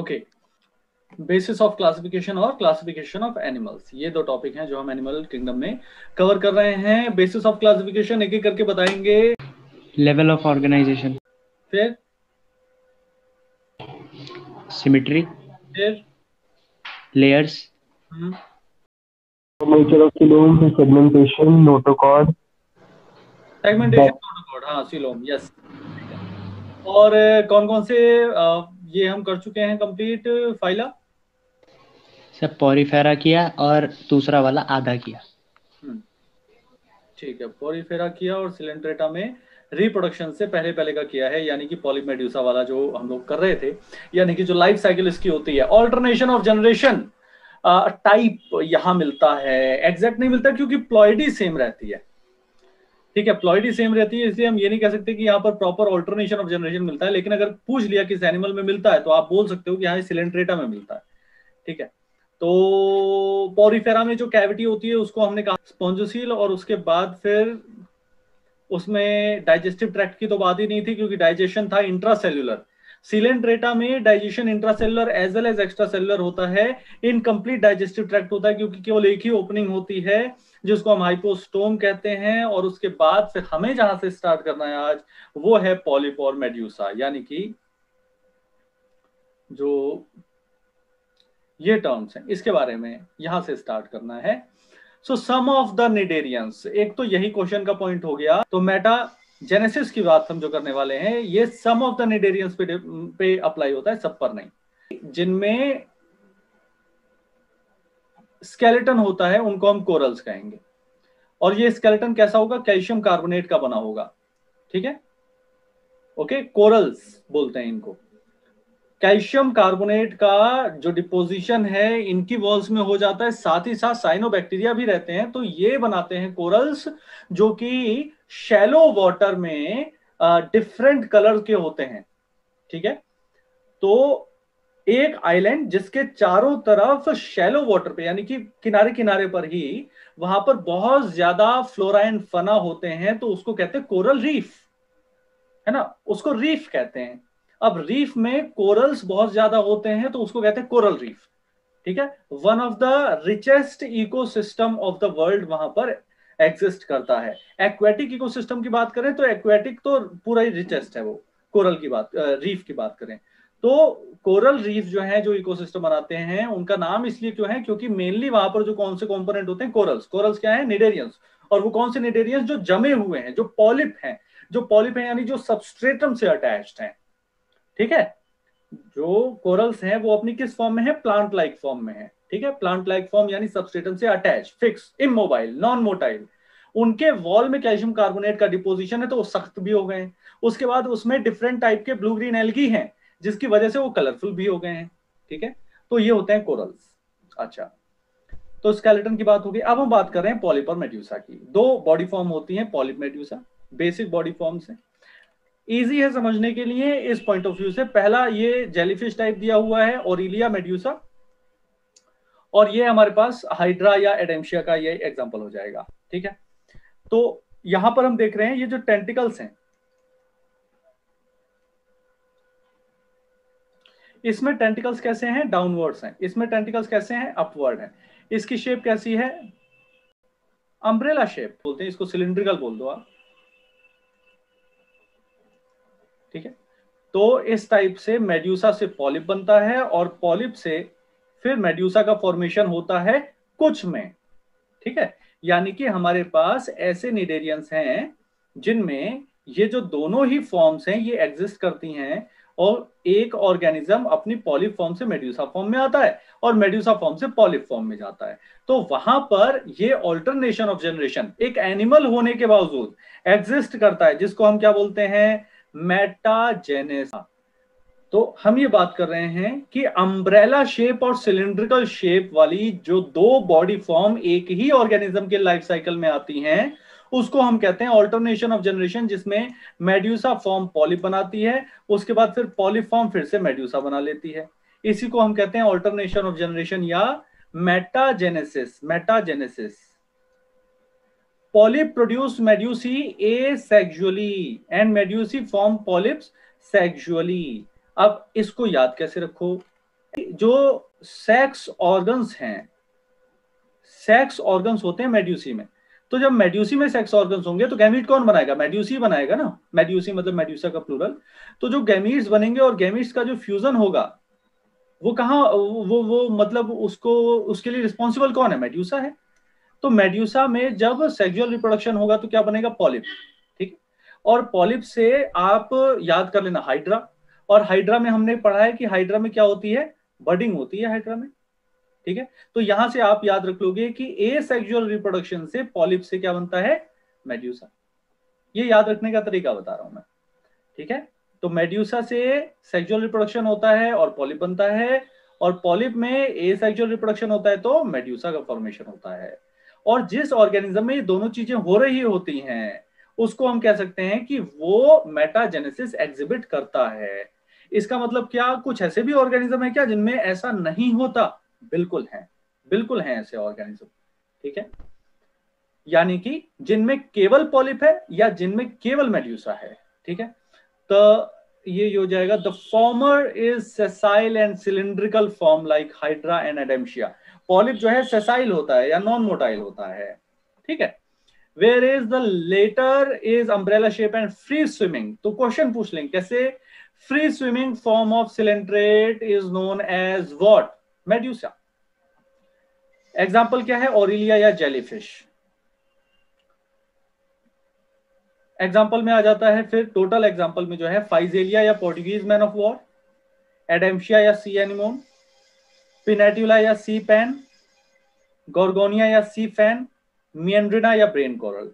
Okay basis of classification और classification of animals ये दो टॉपिक हैं जो हम एनिमल किंगडम में कवर कर रहे हैं। बेसिस ऑफ़ क्लासिफिकेशन एक एक करके बताएँगे। लेवल ऑफ़ ऑर्गेनाइजेशन फिर? सिमेट्री फिर? Layers hmm, nature of coelom, segmentation, notochord, segmentation protocol हाँ सिलोम यस और कौन कौन से अ, ये हम कर चुके हैं कंप्लीट फाइला। सब पॉरीफेरा किया और दूसरा वाला आधा किया। हम्म, ठीक है पोरीफेरा किया और सिलेंड्रेटा में रिप्रोडक्शन से पहले पहले का किया है यानी कि पॉलीमेड्यूसा वाला जो हम लोग कर रहे थे यानी कि जो लाइफ साइकिल इसकी होती है। ऑल्टरनेशन ऑफ़ जनरेशन टाइप यहाँ मिलता है। एग्जैक्ट नहीं मिलता क्योंकि प्लॉइडी सेम रहती है। ठीक है प्लॉइडी सेम रहती है, इसलिए हम ये नहीं कह सकते कि यहाँ पर प्रॉपर ऑल्टरनेशन ऑफ़ जनरेशन मिलता है, लेकिन अगर पूछ लिया किस एनिमल में मिलता है तो आप बोल सकते हो कि यहाँ सिलेंट्रेटा में मिलता है, ठीक है। तो पॉरीफेरा में जो कैविटी होती है, उसको हमने कहा स्पॉन्जोसील और उसके बाद फिर उसमें डाइजेस्टिव ट्रैक्ट की तो बात ही नहीं थी, क्योंकि डाइजेशन था इंट्रासेल्युलर सिलेंड्रेटा में digestion intracellular as well as extra cellular होता है इनकम्प्लीट डाइजेस्टिव ट्रैक्ट होता है, क्योंकि केवल एक ही ओपनिंग होती है जिसको हम हाइपोस्टोम कहते हैं, और उसके बाद फिर हमें जहाँ से स्टार्ट करना है आज, वो है पॉलिप और मेड्यूसा यानी कि जो ये टर्म्स हैं, इसके बारे में यहाँ से स्टार्ट करना है। So some of the cnidarians एक तो यही क्वेश्चन का पॉइंट हो गया। तो मेटा जेनेसिस की बात हम जो करने वाले हैं, ये सम ऑफ़ द निडेरियंस पे अप्लाई होता है, सब पर नहीं। जिनमें स्केलेटन होता है, उनको हम कोरल्स कहेंगे। और ये स्केलेटन कैसा होगा? कैल्शियम कार्बोनेट का बना होगा। ठीक है? ओके कोरल्स बोलते हैं इनको। कैल्शियम कार्बोनेट का जो डिपोजिशन है, इनकी वॉल्स में हो जाता है। साथ ही साथ साइनोबैक्टीरिया भी रहते हैं। तो ये बनाते हैं कोरल्स जो कि शैलो वाटर में डिफरेंट कलर के होते हैं। ठीक है? तो एक आइलैंड जिसके चारों तरफ़ शैलो वाटर पे, यानी कि किनारे किनारे पर ही, वहाँ पर बहुत ज़्यादा फ्लोरा एंड फना होते हैं तो उसको कहते हैं कोरल रीफ है ना? उसको रीफ कहते हैं। अब रीफ में कोरल्स बहुत ज़्यादा होते हैं तो उसको कहते हैं कोरल रीफ ठीक है? One of the richest ecosystem of the world वहाँ पर एग्जिस्ट करता है। एक्वेटिक इकोसिस्टम की बात करें तो एक्वेटिक तो पूरा ही रिचेस्ट है वो। कोरल की बात रीफ की बात करें। तो कोरल रीफ जो है, जो इकोसिस्टम बनाते हैं, उनका नाम इसलिए क्यों है? क्योंकि मेनली वहाँ पर जो कौन से कॉम्पोनेंट होते हैं कोरल्स कोरल्स क्या है? निडेरियंस और वो कौन से निडेरियंस जो जमे हुए हैं, जो पॉलिप हैं, जो पॉलिप है, यानी जो सबस्ट्रेटम से अटैच्ड हैं। ठीक है? जो कोरल्स हैं, वो अपनी किस फॉर्म में है? प्लांट लाइक फॉर्म में है। ठीक है? प्लांट लाइक फॉर्म यानी सबस्ट्रेटम से attach fix immobile non motile उनके वॉल में कैल्शियम कार्बोनेट का डिपोजिशन है तो वो सख्त भी हो गए उसके बाद उसमें डिफरेंट टाइप के ब्लू ग्रीन एल्गी हैं। जिसकी वजह से वो कलरफुल भी हो गए हैं, ठीक है? तो ये होते हैं कोरल्स अच्छा। तो स्केलेटन की बात होगी अब हम बात कर रहे हैं पॉलिप और मेड्यूसा की। दो बॉडी फॉर्म होती हैं polyp medusa basic body forms है। इजी है समझने के लिए इस पॉइंट ऑफ़ व्यू से। पहला ये जेलीफिश टाइप दिया हुआ है ओरिलिया मेड्यूसा और ये हमारे पास हाइड्रा या एडेम्शिया का ये एग्ज़ाम्पल हो जाएगा, ठीक है? तो यहाँ पर हम देख रहे हैं ये जो टेंटिकल्स हैं इसमें टेंटिकल्स कैसे हैं? डाउनवर्ड्स हैं। इसमें टेंटिकल्स कैसे हैं? अपवर्ड हैं। इसकी शेप कैसी है? अम्ब्रेला शेप बोलते हैं। इसको सिलिंड्रिकल बोल दो आप। ठीक है? तो इस टाइप से मेड्यूसा से पॉलिप बनता है और पॉलिप से फिर मेड्यूसा का फॉर्मेशन होता है कुछ में। ठीक है? यानी कि हमारे पास ऐसे निडेरियंस हैं जिनमें ये जो दोनों ही फॉर्म्स हैं, ये एग्जिस्ट करती हैं और एक ऑर्गेनिज्म अपनी पॉलिप फॉर्म से मेड्यूसा फॉर्म में आता है और मेड्यूसा फॉर्म से पॉलिप फॉर्म में जाता है। तो वहाँ पर ये ऑल्टरनेशन ऑफ़ जनरेशन एक एनिमल होने के बावजूद एग्जिस्ट करता है, जिसको हम क्या बोलते हैं? मेटाजेनेसा तो हम ये बात कर रहे हैं कि अम्ब्रेला शेप और सिलिंड्रिकल शेप वाली जो दो बॉडी फॉर्म एक ही ऑर्गेनिज्म के लाइफ साइकिल में आती हैं उसको हम कहते हैं ऑल्टरनेशन ऑफ़ जनरेशन जिसमें मेड्यूसा फॉर्म पॉलिप बनाती है, उसके बाद फिर पॉलिप फॉर्म फिर से मेड्यूसा बना लेती है। इसी को हम कहते हैं ऑल्टरनेशन ऑफ़ जनरेशन या metagenesis metagenesis polyp produce medusae a asexually and medusae form polyps sexually अब इसको याद कैसे रखो? जो सेक्स ऑर्गन्स हैं सेक्स ऑर्गन्स होते हैं मेड्यूसी में। तो जब मेड्यूसी में सेक्स ऑर्गन्स होंगे तो गैमीट कौन बनाएगा? मेड्यूसी बनाएगा ना? मेड्यूसी मतलब मेड्यूसा का प्लूरल तो जो गैमीट्स बनेंगे और गैमीट्स का जो फ्यूजन होगा, वो कहा, वो वो मतलब उसको, उसके लिए रिस्पॉन्सिबल कौन है? मेड्यूसा है। तो मेड्यूसा में जब सेक्सुअल रिप्रोडक्शन होगा तो क्या बनेगा? पॉलिप ठीक? और पॉलिप से आप याद कर लेना हाइड्रा और हाइड्रा में हमने पढ़ा है कि हाइड्रा में क्या होती है? बर्डिंग होती है हाइड्रा में। ठीक है? तो यहाँ से आप याद रख लोगे कि ए सेक्सुअल रिप्रोडक्शन से पॉलिप से क्या बनता है? मेड्यूसा ये याद रखने का तरीका बता रहा हूँ मैं। ठीक है? तो मेड्यूसा से सेक्सुअल रिप्रोडक्शन होता है और पॉलिप बनता है। और पॉलिप में ए सेक्सुअल रिप्रोडक्शन होता है तो मेड्यूसा का फॉर्मेशन होता है। और जिस ऑर्गेनिज्म में ये दोनों चीज़ें हो रही होती हैं, उसको हम कह सकते हैं कि वो मेटाजेनेसिस एग्जिबिट करता है। इसका मतलब क्या? कुछ ऐसे भी ऑर्गेनिज्म है क्या जिनमें ऐसा नहीं होता? बिल्कुल है बिल्कुल है ऐसे ऑर्गेनिज्म, ठीक है? यानी कि जिनमें केवल पॉलिप है या जिनमें केवल मेड्यूसा है, ठीक है? तो ये हो जाएगा the former is sessile and cylindrical form like Hydra and Adamsia polyp जो है सेसाइल होता है या नॉन मोटाइल होता है, ठीक है? Where is the latter is umbrella shape and free swimming तो क्वेश्चन पूछ लेंगे, कैसे? Free swimming form of coelenterate is known as what medusa example क्या है? ओरिलिया या जेलीफिश एग्ज़ाम्पल में आ जाता है फिर टोटल एग्ज़ाम्पल में जो है फाइजेलिया या Portuguese man of war Adamsia या सी एनिमोन पिनेट्यूला या सी पैन गोरगोनिया या सी फ़ैन मियंड्रिना या ब्रेन कोरल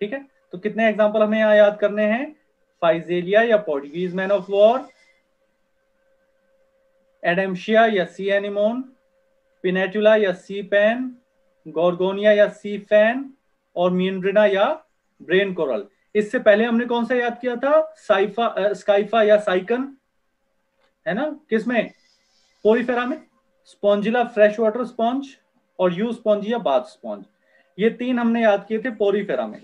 ठीक है? तो कितने एग्ज़ाम्पल हमें यहाँ याद करने हैं? फाइजेलिया या Portuguese man of war Adamsia या सी एनिमोन पिनेटुला या सी पैन गोरगोनिया या सी फ़ैन और मियंड्रिना या ब्रेन कोरल इससे पहले हमने कौन सा याद किया था? साइफा स्काइफा या साइकन है ना? किसमें? पोरीफेरा में? स्पॉन्जिला फ्रेश वाटर स्पॉन्ज और यू स्पॉन्जिया बाथ स्पॉन्ज ये तीन हमने याद किए थे पोरीफेरा में.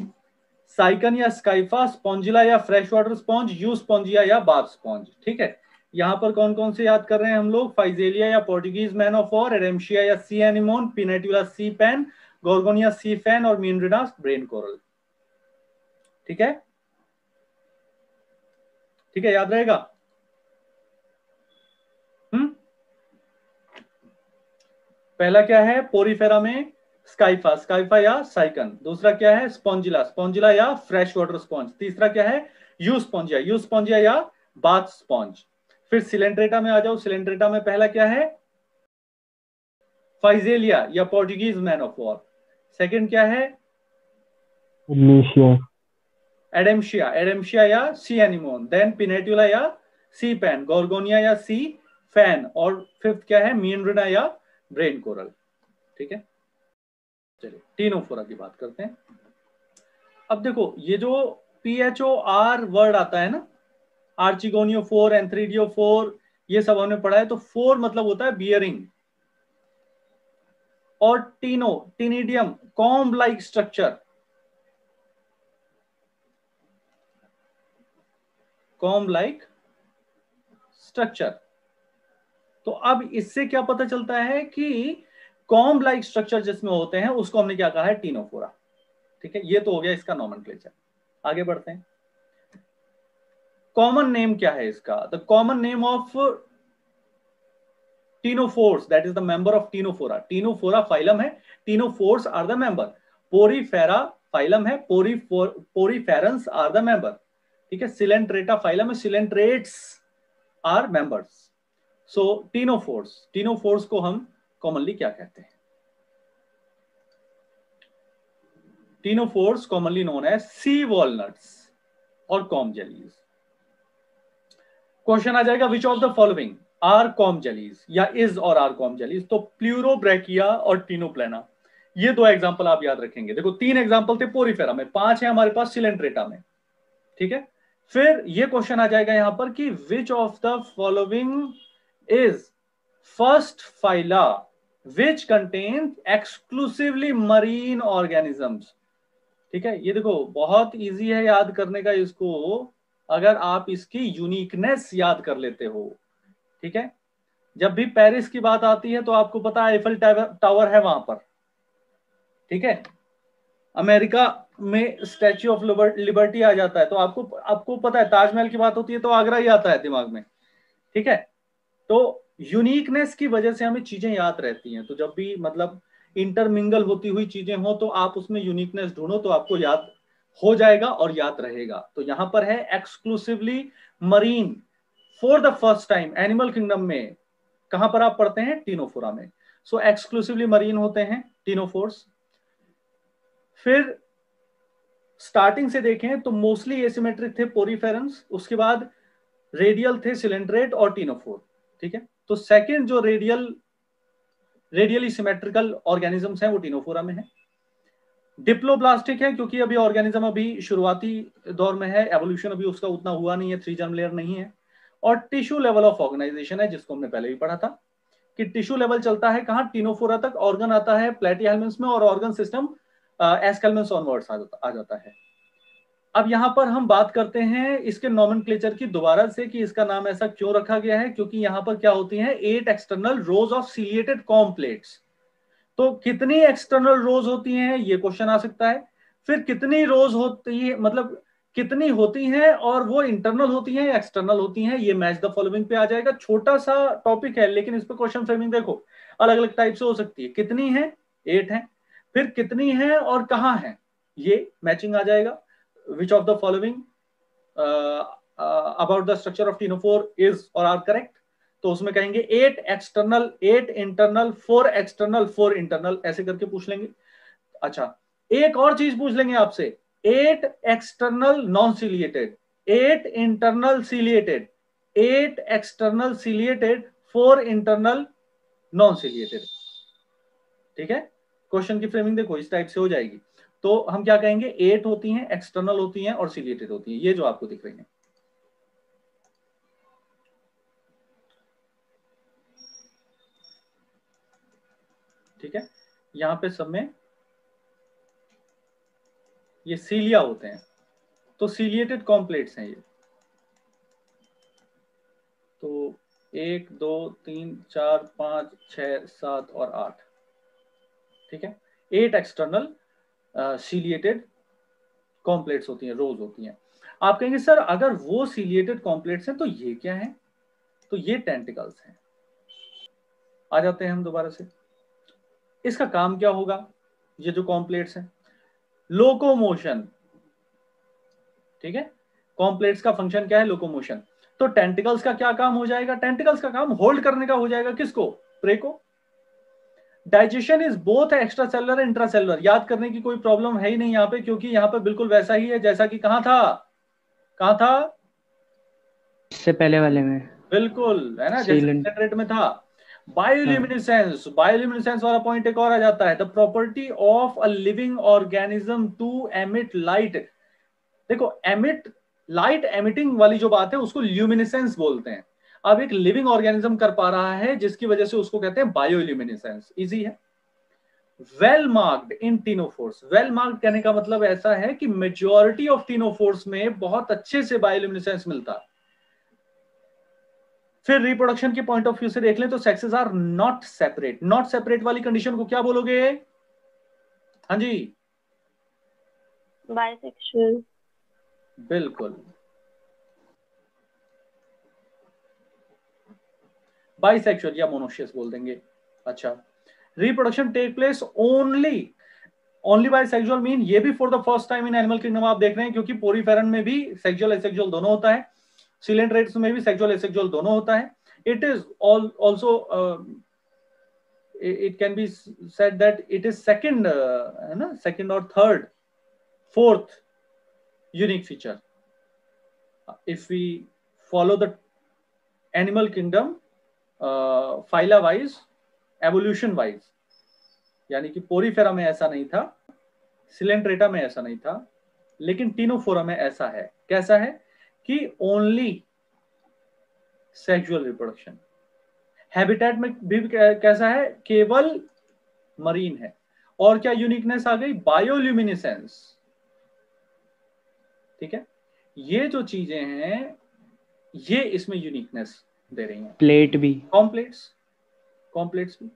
साइकन या स्काइफा स्पॉन्जिला या fresh water sponge Euspongia या बाथ स्पॉन्ज ठीक है? यहाँ पर कौन कौन से याद कर रहे हैं हम लोग? फाइजेलिया या पोर्टुगीज मैन ऑफ़ और एडेमशिया या sea anemone Pennatula sea pen Gorgonia sea fan और मीनरिडास ब्रेन कोरल ठीक है? ठीक है, याद रहेगा? हम्म? पहला क्या है? पोरीफेरा में स्काइफा स्काइफा या साइकन दूसरा क्या है? स्पॉन्जिला स्पॉन्जिला या फ्रेश वाटर स्पॉन्ज तीसरा क्या है? यू स्पॉन्जिया यू स्पॉन्जिया या बाथ स्पॉन्ज फिर सिलेंड्रेटा में आ जाओ। सिलेंड्रेटा में पहला क्या है? फाइजेलिया या Portuguese man of war. Second क्या है? एडेमशिया। एडेमशिया या सी एनिमोन। देन पिनेटुला या सी पेन गोर्गोनिया या सी फ़ैन और फिफ्थ क्या है? मीनरिना या ब्रेन कोरल। ठीक है? चलिए टीनोफोरा की बात करते हैं। अब देखो ये जो P H O R word आता है ना आर्चिगोनियो फोर एंथ्रीडियो फोर ये सब हमने पढ़ा है तो फोर मतलब होता है बियरिंग और cteno, ctenidium comb like structure comb like structure तो अब इससे क्या पता चलता है कि कॉम्ब लाइक स्ट्रक्चर जिसमें होते हैं, उसको हमने क्या कहा है, टीनोफोरा. ठीक है, ये तो हो गया इसका नॉमन आगे बढ़ते हैं. कॉमन नेम क्या है इसका? The common name of ctenophores that is the member of Ctenophora Ctenophora phylum है. Ctenophores are the member Porifera phylum है. Pori poriferans are the member ठीक है? सिलेंट्रेटा फाइलम है. Coelenterates are members so ctenophores ctenophores को हम commonly क्या कहते हैं? टीनोफोर्स कॉमनली नोन है सी वॉलनट्स और कॉम जेलीज क्वेश्चन आ जाएगा which of the following are comb jellies या इज़ और आर कॉम जेलीज तो प्लूरोब्रेकिया और टीनोप्लेना ये दो एग्जांपल आप याद रखेंगे। देखो, तीन एग्जांपल थे पोरीफेरा में, पाँच है हमारे पास सिलेंट्रेटा में। ठीक है? फिर ये क्वेश्चन आ जाएगा यहाँ पर कि which of the following is first phyla which contain exclusively marine organisms ठीक है? ये देखो, बहुत इजी है याद करने का इसको। अगर आप इसकी यूनिकनेस याद कर लेते हो, ठीक है? जब भी पेरिस की बात आती है तो आपको पता है एफिल टावर है वहाँ पर, ठीक है? अमेरिका में स्टैच्यू ऑफ़ लिबर्टी आ जाता है तो आपको आपको पता है ताजमहल की बात होती है तो आगरा ही आता है दिमाग में, ठीक है? तो यूनिकनेस की वजह से हमें चीज़ें याद रहती हैं तो जब भी मतलब इंटरमिंगल होती हुई चीज़ें हो तो आप उसमें यूनिकनेस ढूंढो तो आपको याद हो जाएगा और याद रहेगा। तो यहाँ पर है exclusively marine for the first time animal kingdom में। कहाँ पर आप पढ़ते हैं? टीनोफोरा में। सो एक्सक्लूसिवली मरीन होते हैं टीनोफोर्स फिर स्टार्टिंग से देखें तो मोस्टली एसिमेट्रिक थे पोरीफेरेंस उसके बाद रेडियल थे सिलेंड्रेट और टीनोफोर ठीक है? तो सेकेंड जो रेडियल रेडियली सिमेट्रिकल ऑर्गेनिजम्स हैं, वो टीनोफोरा में है। डिप्लोब्लास्टिक है, क्योंकि अभी ऑर्गेनिज्म अभी शुरुआती दौर में है एवोल्यूशन अभी उसका उतना हुआ नहीं है थ्री जर्म लेयर नहीं है। और टिश्यू लेवल ऑफ़ ऑर्गेनाइजेशन है, जिसको हमने पहले भी पढ़ा था, कि टिश्यू लेवल चलता है कहाँ? टीनोफोरा तक ऑर्गन आता है प्लेटी में और ऑर्गन सिस्टम एस्कलमेंस ऑनवर्ड्स आ जाता है। अब यहाँ पर हम बात करते हैं इसके नॉमन की दोबारा से, कि इसका नाम ऐसा क्यों रखा गया है, क्योंकि यहाँ पर क्या होती है eight external rows of ciliated comb plates तो कितनी एक्सटर्नल रोज होती हैं, ये क्वेश्चन आ सकता है। फिर कितनी रोज होती है मतलब कितनी होती हैं और वो इंटरनल होती हैं या एक्सटर्नल होती हैं, ये मैच द फॉलोइंग पे आ जाएगा। छोटा सा टॉपिक है, लेकिन इस पे क्वेश्चन फ्रेमिंग देखो अलग अलग टाइप से हो सकती है। कितनी है? एट है। फिर कितनी है और कहाँ है? ये मैचिंग आ जाएगा। Which of the following about the structure of ctenophore is or are correct? तो उसमें कहेंगे eight external eight internal four external four internal ऐसे करके पूछ लेंगे। अच्छा एक और चीज़ पूछ लेंगे आपसे। Eight external non ciliated eight internal ciliated eight external ciliated four internal non ciliated ठीक है? क्वेश्चन की फ्रेमिंग देखो, इस टाइप से हो जाएगी। तो हम क्या कहेंगे? एट होती हैं एक्सटर्नल होती हैं और सिलिएटेड होती हैं। ये जो आपको दिख रही हैं। ठीक है? यहाँ पे सब में ये सीलिया होते हैं। तो सीलिएटेड कॉम्प्लेट्स हैं ये। तो एक, दो, तीन, चार, पाँच, छ, सात और आठ। ठीक है? एट एक्सटर्नल सीलिएटेड कॉम्प्लेट्स होती हैं रोज होती हैं। आप कहेंगे, सर, अगर वो सीलिएटेड कॉम्प्लेट्स हैं तो ये क्या है? तो ये टेंटिकल्स हैं। आ जाते हैं हम दोबारा से। इसका काम क्या होगा? ये जो कॉम्प्लेट्स हैं। लोकोमोशन ठीक है? कॉम्प्लेट्स का फ़ंक्शन क्या है? लोकोमोशन तो टेंटिकल्स का क्या काम हो जाएगा? टेंटिकल्स का काम होल्ड करने का हो जाएगा किसको? प्रे को। Digestion is both extracellular intracellular याद करने की कोई प्रॉब्लम है ही नहीं यहाँ पे क्योंकि यहाँ पे बिल्कुल वैसा ही है जैसा कि कहा था? कहा था? इससे पहले वाले में। बिल्कुल है ना? जैसे में था। बायोल्यूमिनेसेंस बायोल्यूमिनेसेंस वाला पॉइंट एक और आ जाता है. The property of a living organism to emit light देखो एमिट लाइट एमिटिंग वाली जो बात है, उसको ल्यूमिनेसेंस बोलते हैं. अब एक लिविंग ऑर्गेनिज्म कर पा रहा है, जिसकी वजह से उसको कहते हैं बायो इल्यूमिनेसेंस इजी है? Well marked in ctenophores well marked कहने का मतलब ऐसा है कि मेजोरिटी ऑफ़ टीनोफोर्स में बहुत अच्छे से बायोल्यूमिनेसेंस मिलता है. फिर रिप्रोडक्शन के पॉइंट ऑफ़ व्यू से देख लें तो sexes are not separate not separate वाली कंडीशन को क्या बोलोगे? हाँ जी। बाइसेक्सुअल बिल्कुल। बाइसेक्सुअल या मोनोशियस बोल देंगे। अच्छा। Reproduction take place only only by sexual mean ये भी for the first time in animal kingdom आप देख रहे हैं क्योंकि पोरीफेरन में भी सेक्सुअल एसेक्सुअल दोनों होता है। सिलेंड्रेट्स में भी सेक्सुअल एसेक्सुअल दोनों होता है। It is also can be said that it is second uh, है ना second or third fourth unique feature. If we follow the animal kingdom phyla wise evolution wise यानी कि पोरीफेरा में ऐसा नहीं था सिलेंट्रेटा में ऐसा नहीं था लेकिन टीनोफोरा में ऐसा है। कैसा है? कि ओनली सेक्सुअल रिप्रोडक्शन हैबिटेट में भी कैसा है? केवल मरीन है। और क्या यूनिकनेस आ गई? बायोल्यूमिनेसेंस ठीक है? ये जो चीज़ें हैं ये इसमें यूनिकनेस दे रही हैं। प्लेट भी। कॉम्प्लेट्स कॉम्प्लेट्स भी।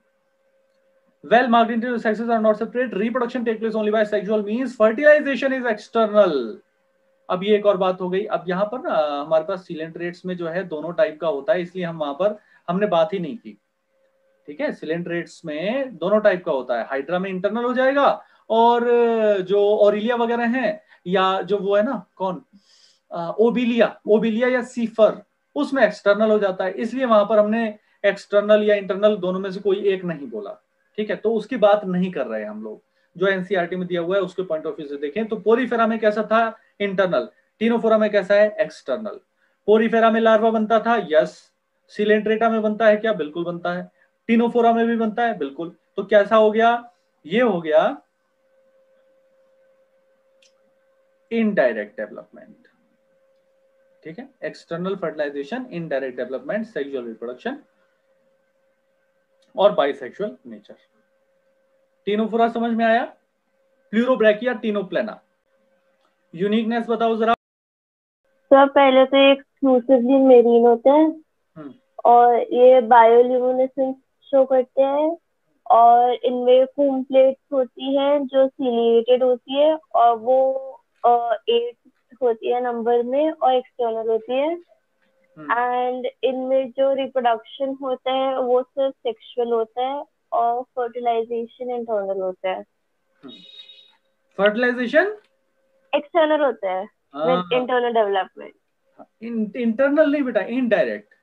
Well marked sexes are not separate reproduction take place only by sexual means fertilization is external अब ये एक और बात हो गई। अब यहाँ पर ना, हमारे पास सिलेंड्रेट्स में जो है, दोनों टाइप का होता है, इसलिए हम वहाँ पर हमने बात ही नहीं की। ठीक है? सिलेंड्रेट्स में दोनों टाइप का होता है। हाइड्रा में इंटरनल हो जाएगा और, जो ओरिलिया वगैरह है, या जो वो है ना, कौन? ओबिलिया ओबिलिया या सीफर उसमें एक्सटर्नल हो जाता है। इसलिए वहाँ पर हमने एक्सटर्नल या इंटरनल दोनों में से कोई एक नहीं बोला। ठीक है? तो उसकी बात नहीं कर रहे हम लोग। जो एनसीआरटी में दिया हुआ है, उसके पॉइंट ऑफ़ व्यू से देखें तो पोरीफेरा में कैसा था? इंटरनल टीनोफोरा में कैसा है? एक्सटर्नल पोरीफेरा में लार्वा बनता था? यस सिलेंट्रेटा में बनता है क्या? बिल्कुल बनता है. टीनोफोरा में भी बनता है? बिल्कुल. तो कैसा हो गया? ये हो गया इनडायरेक्ट डेवलपमेंट ठीक है? External fertilization indirect development sexual reproduction और बाइसेक्सुअल नेचर टीनोफोरा समझ में आया? प्लूरोब्रैकिया टीनोप्लेना यूनिकनेस बताओ जरा। सर पहले तो ये एक्सक्लूसिवली मेरीन होते हैं। हम्म। और ये बायोल्यूमिनेसेंस शो करते हैं। और इनमें फोम प्लेट्स होती हैं जो सिलिएटेड होती है। और वो एट होती है नंबर में और एक्सटर्नल होती है। हम्म। एंड इनमें जो रिप्रोडक्शन होता है वो सिर्फ़ सेक्सुअल होता है। और फर्टिलाइजेशन इंटरनल होता है। फर्टिलाइजेशन एक्सटर्नल होता है विद इंटरनल डेवलपमेंट इंटरनल नहीं बेटा इनडायरेक्ट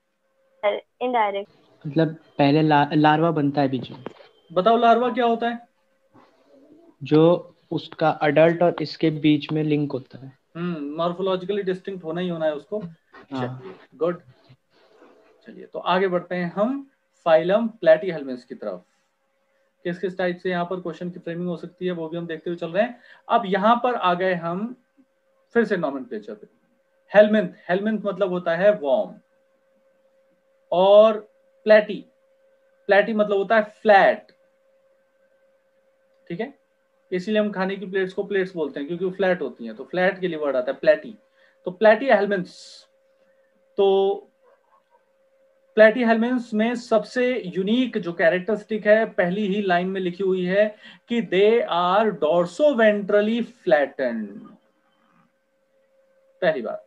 इनडायरेक्ट मतलब पहले ला, लार्वा बनता है बीच में। बताओ लार्वा क्या होता है? जो उसका अडल्ट और इसके बीच में लिंक होता है। हम्म मॉर्फोलॉजिकली डिस्टिंक्ट होना ही होना है उसको। हाँ। गुड चलिए तो आगे बढ़ते हैं हम फाइलम प्लेटी हेलमेंस की तरफ़। किस किस टाइप से यहाँ पर क्वेश्चन की फ्रेमिंग हो सकती है, वो भी हम देखते हुए चल रहे हैं। अब यहाँ पर आ गए हम, फिर से नॉमन पे। हेलमेंथ हेलमेंथ मतलब होता है वॉर्म और प्लेटी प्लेटी मतलब होता है फ्लैट ठीक है? इसीलिए हम खाने की प्लेट्स को प्लेट्स बोलते हैं, क्योंकि वो फ्लैट होती हैं। तो फ्लैट के लिए वर्ड आता है प्लेटी तो प्लेटी हेलमेंट्स तो प्लेटी हेलमेंट्स में सबसे यूनिक जो कैरेक्टरिस्टिक है, पहली ही लाइन में लिखी हुई है कि दे आर डोर्सो वेंट्रली पहली बात।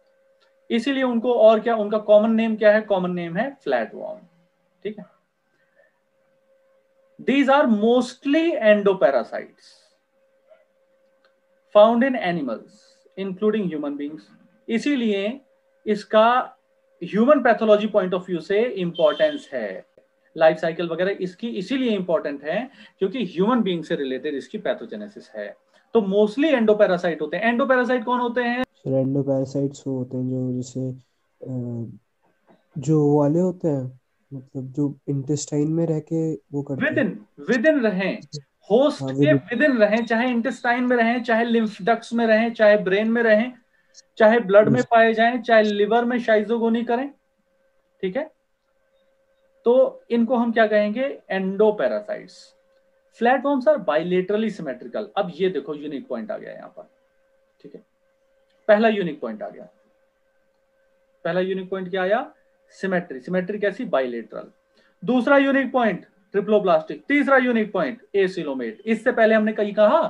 इसीलिए उनको और क्या, उनका कॉमन नेम क्या है? कॉमन नेम है फ्लैट वॉर्म ठीक है? These are mostly endoparasites found in animals including human beings इसीलिए इसका human pathology point of view से इंपॉर्टेंस है। लाइफ साइकिल वगैरह इसकी इसीलिए इंपॉर्टेंट है क्योंकि ह्यूमन बींग से रिलेटेड इसकी पैथोजेनेसिस है। तो मोस्टली एंडोपैरासाइट होते हैं। एंडोपैरासाइट कौन होते हैं? सर एंडोपैरासाइट्स वो होते हैं जो जैसे जो वाले होते हैं मतलब जो इंटेस्टाइन में रह के वो करते विद इन विद इन रहें। होस्ट हाँ, के विद इन रहें चाहे इंटेस्टाइन में रहें चाहे लिम्फ डक्ट्स में रहें चाहे ब्रेन में रहें चाहे ब्लड में पाए जाएँ चाहे लिवर में शाइजोगोनी करें ठीक है? तो इनको हम क्या कहेंगे? Endoparasites flatworms are bilaterally symmetrical अब ये देखो यूनिक पॉइंट आ गया यहाँ पर ठीक है? पहला यूनिक पॉइंट आ गया। पहला यूनिक पॉइंट क्या आया? सिमेट्री सिमेट्री कैसी? बाइलेटरल दूसरा यूनिक पॉइंट ट्रिप्लोप्लास्टिक तीसरा यूनिक पॉइंट एसिलोमेट इससे पहले हमने कहीं कहा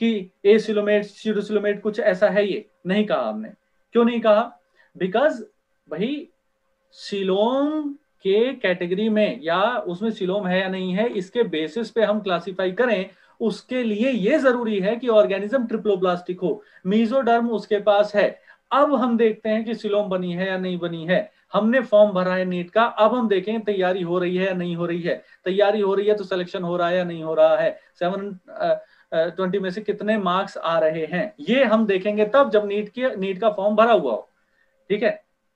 कि एसिलोमेट सीडोसिलोमेट कुछ ऐसा है ये? नहीं कहा हमने। क्यों नहीं कहा? बिकॉज़ भाई, सिलोम के कैटेगरी में या उसमें सिलोम है या नहीं है, इसके बेसिस पे हम क्लासिफाई करें, उसके लिए ये ज़रूरी है कि ऑर्गेनिज्म ट्रिप्लोप्लास्टिक हो। मीजोडर्म उसके पास है। अब हम देखते हैं कि सिलोम बनी है या नहीं बनी है। हमने फॉर्म भरा है नीट का। अब हम देखें, तैयारी हो रही है या नहीं हो रही है। तैयारी हो रही है तो सिलेक्शन हो रहा है या नहीं हो रहा है। सेवन ट्वेंटी में से कितने मार्क्स आ रहे हैं? ये हम देखेंगे तब जब नीट के, नीट का फॉर्म भरा हुआ हो। ठीक है?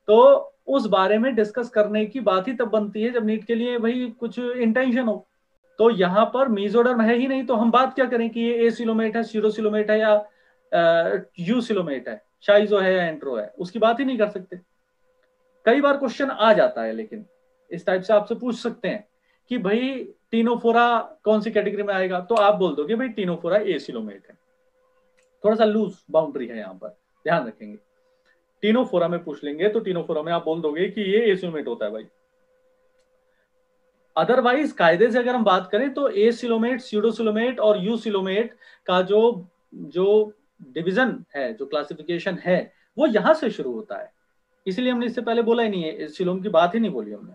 तो उस बारे में डिस्कस करने की बात ही तब बनती है जब नीट के लिए भाई कुछ इंटेंशन हो। तो यहाँ पर मीजोडर्म है ही नहीं तो हम बात क्या करें कि ये ए सिलोमेट है सीरोसिलोमेट है या यू सिलोमेट है? शाइजो है या एंट्रो है? उसकी बात ही नहीं कर सकते। कई बार क्वेश्चन आ जाता है, लेकिन इस टाइप से आपसे पूछ सकते हैं। कि भाई टीनोफोरा कौन सी कैटेगरी में आएगा? तो आप बोल दोगे, भाई टीनोफोरा ए सिलोमेट है। थोड़ा सा लूज बाउंड्री है यहाँ पर, ध्यान रखेंगे। टीनोफोरा में पूछ लेंगे तो टीनोफोरा में आप बोल दोगे कि ये एसिलोमेट होता है भाई। अदरवाइज़ कायदे से अगर हम बात करें तो ए सिलोमेट सीडोसिलोमेट और यू सिलोमेट का जो जो डिवीज़न है, जो क्लासिफिकेशन है, वो यहाँ से शुरू होता है। इसलिए हमने इससे पहले बोला ही नहीं है सिलोम की बात ही नहीं बोली हमने,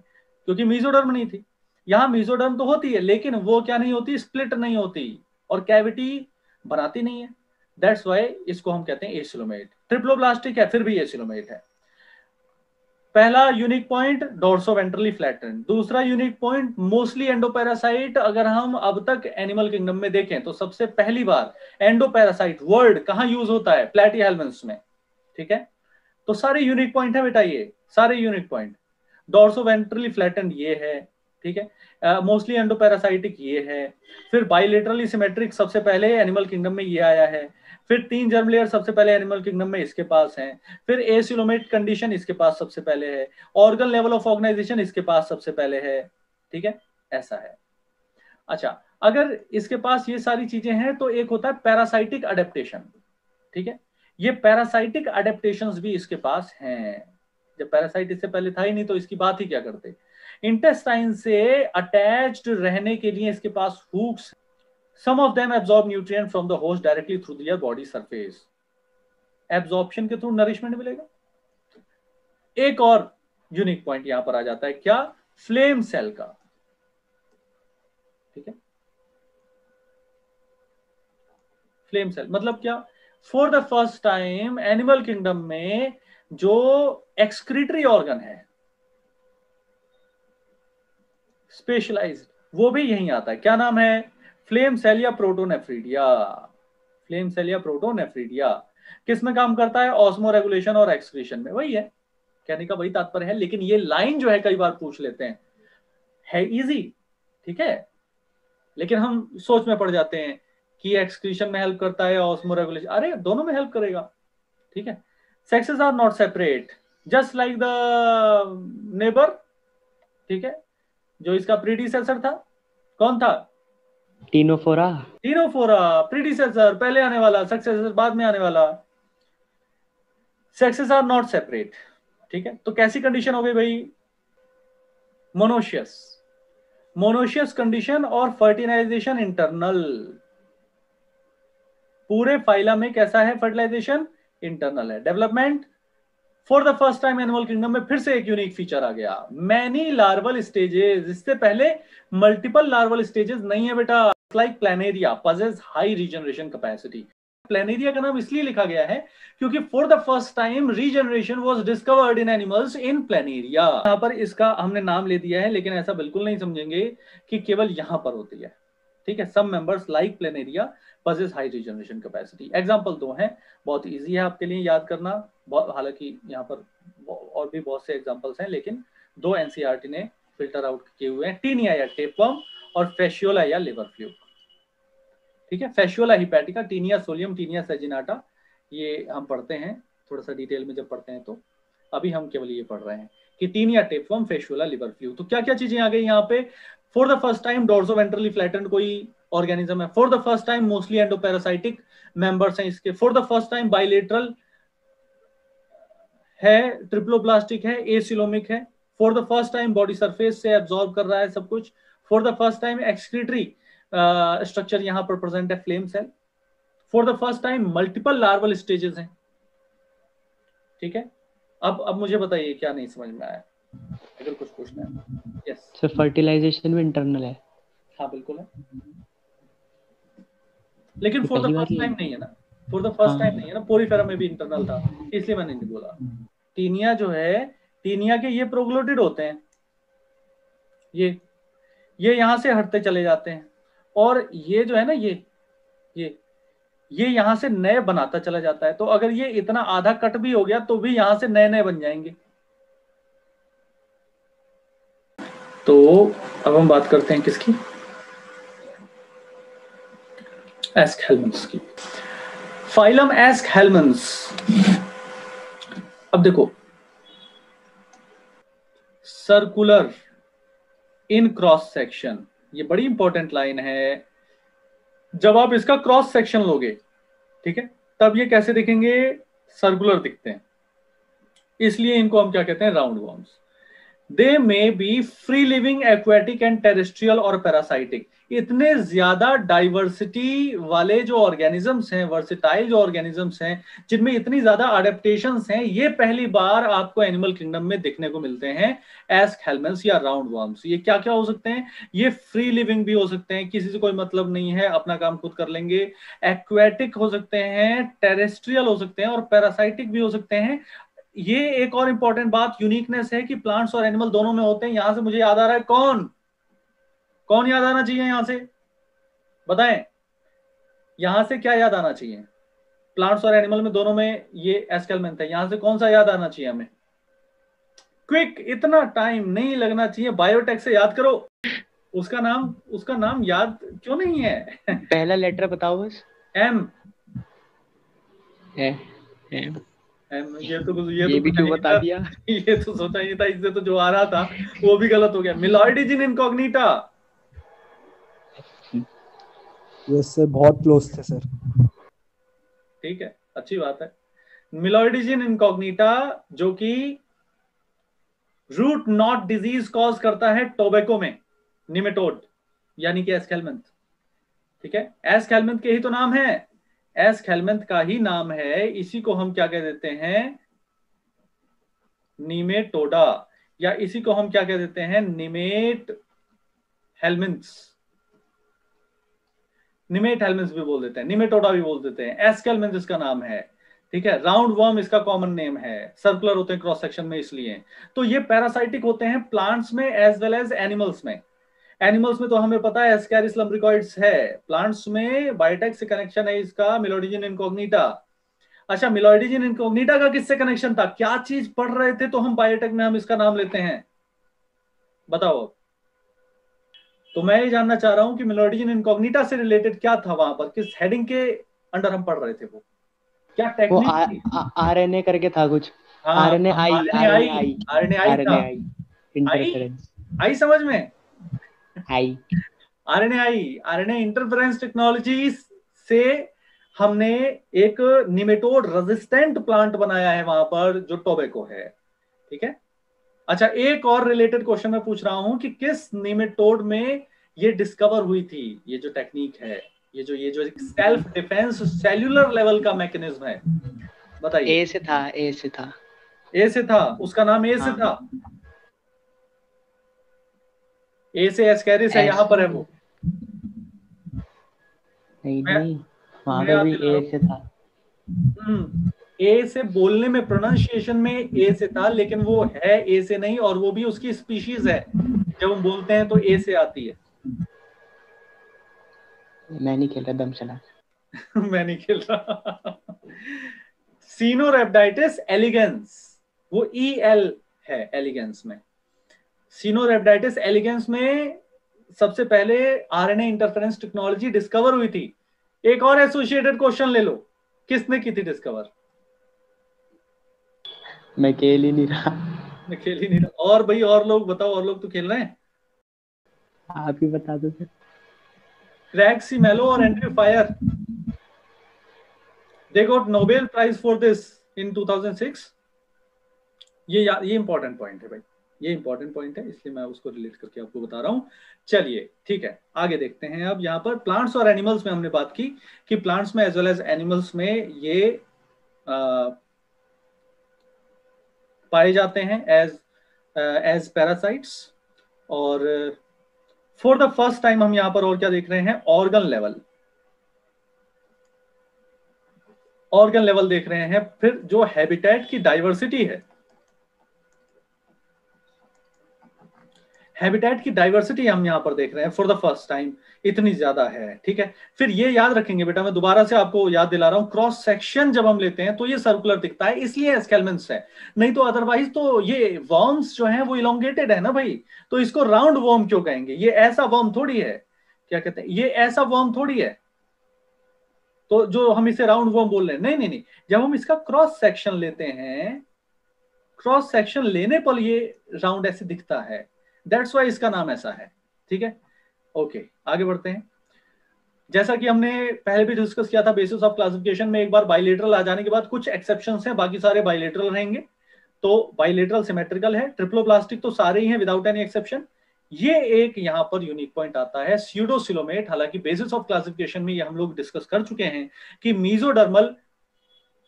क्योंकि मीजोडर्म नहीं थी। यहाँ मीजोडर्म तो होती है, लेकिन वो क्या नहीं होती स्प्लिट नहीं होती और कैविटी बनाती नहीं है। दैट्स वाई इसको हम कहते हैं एसिलोमेट ट्रिप्लोब्लास्टिक है, फिर भी एसिलोमेट है। पहला unique point dorsoventrally flatten दूसरा यूनिक पॉइंट मोस्टली एंडोपैरासाइट अगर हम अब तक एनिमल किंगडम में देखें तो सबसे पहली बार एंडोपैरासाइट वर्ड कहाँ यूज़ होता है? प्लेटी में। ठीक है? तो सारे यूनिक पॉइंट है बेटा ये, सारे unique point dorsoventrally flatten ये है। ठीक है? मोस्टली एंडोपैरासाइटिक ये है। फिर बाइलेटरली सिमेट्रिक सबसे पहले एनिमल किंगडम में ये आया है। फिर तीन जर्म लेयर सबसे पहले एनिमल किंगडम में इसके पास है। फिर एसिलोमेट कंडीशन इसके पास सबसे पहले है। ऑर्गन लेवल ऑफ़ ऑर्गेनाइजेशन इसके पास सबसे पहले है। ठीक है? ऐसा है। अच्छा अगर इसके पास ये सारी चीज़ें हैं तो एक होता है पैरासाइटिक अडेप्टेशन ठीक है? ये पैरासाइटिक अडेप्टेशन भी इसके पास हैं। जब पैरासाइट इससे पहले था ही नहीं तो इसकी बात ही क्या करते? इंटेस्टाइन से अटैच्ड रहने के लिए इसके पास hooks some of them absorb nutrient from the host directly through their body surface. Absorption के थ्रू नरिशमेंट मिलेगा। एक और यूनिक पॉइंट यहाँ पर आ जाता है क्या? फ्लेम सेल का। ठीक है? फ्लेम सेल मतलब क्या? For the first time animal kingdom में जो एक्सक्रीटरी ऑर्गन है स्पेशलाइज्ड। वो भी यही आता है। क्या नाम है? फ्लेम सेल या प्रोटोनेफ्रीडिया। फ्लेम सेल या प्रोटोनेफ्रीडिया। किसमें काम करता है? ऑस्मो रेगुलेशन और एक्सक्रीशन में। वही है। कहने का वही तात्पर्य है। लेकिन ये लाइन जो है, कई बार पूछ लेते हैं। है इजी ठीक है? लेकिन हम सोच में पड़ जाते हैं कि एक्सक्रीशन में हेल्प करता है ऑस्मो रेगुलेशन अरे, दोनों में हेल्प करेगा। ठीक है? Sexes are not separate just like the neighbour ठीक है? जो इसका प्रीडिसेसर था? कौन था? टीनोफोरा टीनोफोरा प्रीडिसेसर पहले आने वाला सक्सेसर बाद में आने वाला। सेक्सेस आर नॉट सेपरेट ठीक है? तो कैसी कंडीशन हो गई भाई? मोनोशियस मोनोशियस कंडीशन और फर्टिलाइजेशन इंटरनल पूरे फाइला में कैसा है फर्टिलाइजेशन इंटरनल है। Development for the first time animal kingdom में फिर से एक यूनिक फीचर आ गया। मैनी लार्वल स्टेजेस इससे पहले मल्टीपल लार्वल स्टेजेस नहीं है बेटा। Like planaria possess high regeneration capacity planaria का नाम इसलिए लिखा गया है क्योंकि for the first time regeneration was discovered in animals in planaria यहाँ पर इसका हमने नाम ले दिया है, लेकिन ऐसा बिल्कुल नहीं समझेंगे कि केवल यहाँ पर होती है। ठीक है? सब members like planaria possess high regeneration capacity example दो हैं, बहुत इजी है आपके लिए याद करना। हालाँकि यहाँ पर और भी बहुत से एग्जांपल्स हैं, लेकिन दो एनसीईआरटी e ने फ़िल्टर आउट किए हुए हैं टीनिया या टेपवर्म और फेशियोला या लिवर फ्लू ठीक है? Fasciola hepatica Taenia solium Taenia saginata ये हम पढ़ते हैं, थोड़ा सा डिटेल में जब पढ़ते हैं तो। अभी हम केवल ये पढ़ रहे हैं कि Taenia tapeworm Fasciola liver fluke तो क्या क्या चीज़ें आ गई यहाँ पे? For the first time dorsoventrally flattened कोई ऑर्गेनिज्म है। For the first time mostly endoparasitic members हैं इसके। For the first time bilateral है ट्रिप्लोप्लास्टिक है एसिलोमिक है। For the first time body surface से एब्जॉर्ब कर रहा है सब कुछ। For the first time excretory structure यहाँ पर प्रेजेंट है flame cell for the first time multiple larval stages हैं। ठीक है? अब अब मुझे बताइए क्या नहीं समझ में आया? अगर कुछ पूछना है। यस सर फर्टिलाइजेशन भी इंटरनल है। हाँ बिल्कुल है। लेकिन फॉर द फ़र्स्ट टाइम नहीं है ना। फॉर द फ़र्स्ट टाइम नहीं है ना पोरीफेरा में भी इंटरनल था। इसलिए मैंने नहीं बोला। टीनिया जो है, टीनिया के ये प्रोग्लोटिड होते हैं। ये ये यहाँ से हटते चले जाते हैं। और ये जो है ना, ये ये ये यहाँ से नए बनाता चला जाता है। तो अगर ये इतना आधा कट भी हो गया तो भी यहाँ से नए नए बन जाएँगे। तो अब हम बात करते हैं किसकी? एस्क हेलमेंस की। फाइलम एस्क हेलमेंस अब देखो। सर्कुलर इन क्रॉस सेक्शन ये बड़ी इंपॉर्टेंट लाइन है। जब आप इसका क्रॉस सेक्शन लोगे, ठीक है, तब ये कैसे दिखेंगे? सर्कुलर दिखते हैं। इसलिए इनको हम क्या कहते हैं? Roundworms they may be free living aquatic and terrestrial और पैरासाइटिक इतने ज़्यादा डाइवर्सिटी वाले जो ऑर्गेनिजम्स हैं वर्सिटाइल जो ऑर्गेनिजम्स हैं, जिनमें इतनी ज़्यादा अडेप्टेशन हैं, ये पहली बार आपको एनिमल किंगडम में देखने को मिलते हैं एस हेलमेंस या राउंड वर्म्स ये क्या क्या हो सकते हैं? ये फ्री लिविंग भी हो सकते हैं, किसी से कोई मतलब नहीं है, अपना काम खुद कर लेंगे। एक्वेटिक हो सकते हैं टेरेस्ट्रियल हो सकते हैं और पैरासाइटिक भी हो सकते हैं। ये एक और इंपॉर्टेंट बात यूनिकनेस है कि प्लांट्स और एनिमल दोनों में होते हैं। यहाँ से मुझे याद आ रहा है कौन? कौन याद आना चाहिए यहाँ से? बताएँ। यहाँ से क्या याद आना चाहिए? प्लांट्स और एनिमल में दोनों में ये एस्केलमेंट है। यहाँ से कौन सा याद आना चाहिए हमें? क्विक इतना टाइम नहीं लगना चाहिए। बायोटेक से याद करो। उसका नाम उसका नाम याद क्यों नहीं है? पहला लेटर बताओ बस। एम एम एम ये तो कुछ ये, ये तो भी क्यों बता दिया। ये तो सोचा ही था इससे तो जो आ रहा था वो भी गलत हो गया। Meloidogyne incognita. यस सर बहुत क्लोज थे सर ठीक है अच्छी बात है। मिलॉइडिजिन इनकॉग्निटा जो कि रूट नॉट डिज़ीज़ कॉज करता है टोबैको में निमेटोड यानी कि एस्केलमेंथ ठीक है एस्केलमेंथ के ही तो नाम है। एस्केलमेंथ का ही नाम है। इसी को हम क्या कह देते हैं? निमेटोडा या इसी को हम क्या कह देते हैं? निमेट हेलमेंथ्स निमेट हेलमेंथ्स भी बोल देते हैं। निमेटोडा भी बोल देते हैं। एस्केलमेंथ इसका नाम है। ठीक है? राउंड वर्म इसका कॉमन नेम है। सर्कुलर होते हैं क्रॉस सेक्शन में इसलिए। तो ये पैरासाइटिक होते हैं प्लांट्स में एज वेल एज एनिमल्स में। एनिमल्स में तो हमें पता है एस्कैरिस लम्ब्रिकॉइड्स है। प्लांट्स में बायोटेक से कनेक्शन है इसका मिलोडिजिन इनकॉग्निटा अच्छा मिलोडिजिन इनकॉग्निटा का किससे कनेक्शन था? क्या चीज़ पढ़ रहे थे तो हम बायोटेक में हम इसका नाम लेते हैं? बताओ। तो मैं ये जानना चाह रहा हूँ कि मिलोडिजिन इनकॉग्निटा से रिलेटेड क्या था वहाँ पर? किस हेडिंग के अंडर हम पढ़ रहे थे वो? क्या टेक्निक आरएनए करके था कुछ। RNA i, RNA i RNA i आई समझ में? आई RNA i RNA interference technology से हमने एक निमेटोड रेजिस्टेंट प्लांट बनाया है वहाँ पर जो टोबैको है। ठीक है? अच्छा एक और रिलेटेड क्वेश्चन मैं पूछ रहा हूँ कि किस निमेटोड में ये डिस्कवर हुई थी? ये जो टेक्निक है ये जो ये जो सेल्फ डिफेंस सेल्यूलर लेवल का मैकेनिज्म है। बताइए। ए से था ए से था। ए से था उसका नाम ए से हाँ। था। ए से एस्कैरिस है यहाँ पर है वो। नहीं नहीं वहाँ पे भी ए से था। हम्म, ए से बोलने में प्रोनाउंसिएशन में ए से था लेकिन वो है ए से नहीं और वो भी उसकी स्पीशीज है। जब हम बोलते हैं तो ए से आती है। मैं नहीं खेल रहा दम चला। मैं नहीं खेल रहा। सीनोरेप्टाइटिस एलिगेंस वो ई एल है एलिगेंस में। सीनोरेप्टाइटिस एलिगेंस में सबसे पहले आरएनए इंटरफेरेंस टेक्नोलॉजी डिस्कवर हुई थी। एक और एसोसिएटेड क्वेश्चन ले लो। किसने की थी डिस्कवर मैं खेल ही नहीं रहा। मैं खेल ही नहीं रहा। और भाई और लोग बताओ और लोग तो खेल रहे हैं। आप ही बता दो सर क्रैग सीमेलो और Andrew Fire they got Nobel prize for this in 2006 ये या- ये इंपॉर्टेंट पॉइंट है भाई। ये इंपॉर्टेंट पॉइंट है इसलिए मैं उसको रिलेट करके आपको बता रहा हूँ। चलिए ठीक है आगे देखते हैं अब यहाँ पर। प्लांट्स और एनिमल्स में हमने बात की कि प्लांट्स में एज वेल एज एनिमल्स में ये आ, पाए जाते हैं एज एज पैरासाइट्स और फॉर द फ़र्स्ट टाइम हम यहाँ पर और क्या देख रहे हैं? ऑर्गन लेवल ऑर्गन लेवल देख रहे हैं फिर जो हैबिटेट की डाइवर्सिटी है हैबिटेट की डाइवर्सिटी हम यहाँ पर देख रहे हैं फॉर द फ़र्स्ट टाइम इतनी ज़्यादा है, ठीक है? फिर ये याद रखेंगे बेटा, मैं दोबारा से आपको याद दिला रहा हूँ क्रॉस सेक्शन जब हम लेते हैं तो ये सर्कुलर दिखता है, इसलिए एस्केलमेंट्स है। नहीं तो अदरवाइज़ तो ये वर्म्स जो हैं वो इलोंगेटेड है ना भाई? तो इसको राउंड वॉर्म क्यों कहेंगे? ये ऐसा वॉर्म थोड़ी है। क्या कहते हैं? ये ऐसा वॉर्म थोड़ी है। तो जो हम इसे राउंड वॉर्म बोल रहे हैं, नहीं नहीं नहीं। जब हम इसका क्रॉस सेक्शन लेते हैं क्रॉस सेक्शन लेने पर ये राउंड ऐसे दिखता है। दैट्स वाई इसका नाम ऐसा है, ठीक है? ओके आगे बढ़ते हैं। जैसा कि हमने पहले भी डिस्कस किया था बेसिस ऑफ़ क्लासिफिकेशन में एक बार बाइलेटरल आ जाने के बाद कुछ एक्सेप्शंस हैं, बाकी सारे बाइलेटरल रहेंगे। तो बाइलेटरल सिमेट्रिकल है ट्रिप्लोप्लास्टिक तो सारे ही हैं विदाउट एनी एक्सेप्शन ये एक यहाँ पर यूनिक पॉइंट आता है स्यूडोसिलोमेट हालाँकि बेसिस ऑफ़ क्लासिफिकेशन में ये हम लोग डिस्कस कर चुके हैं कि मीजोडर्मल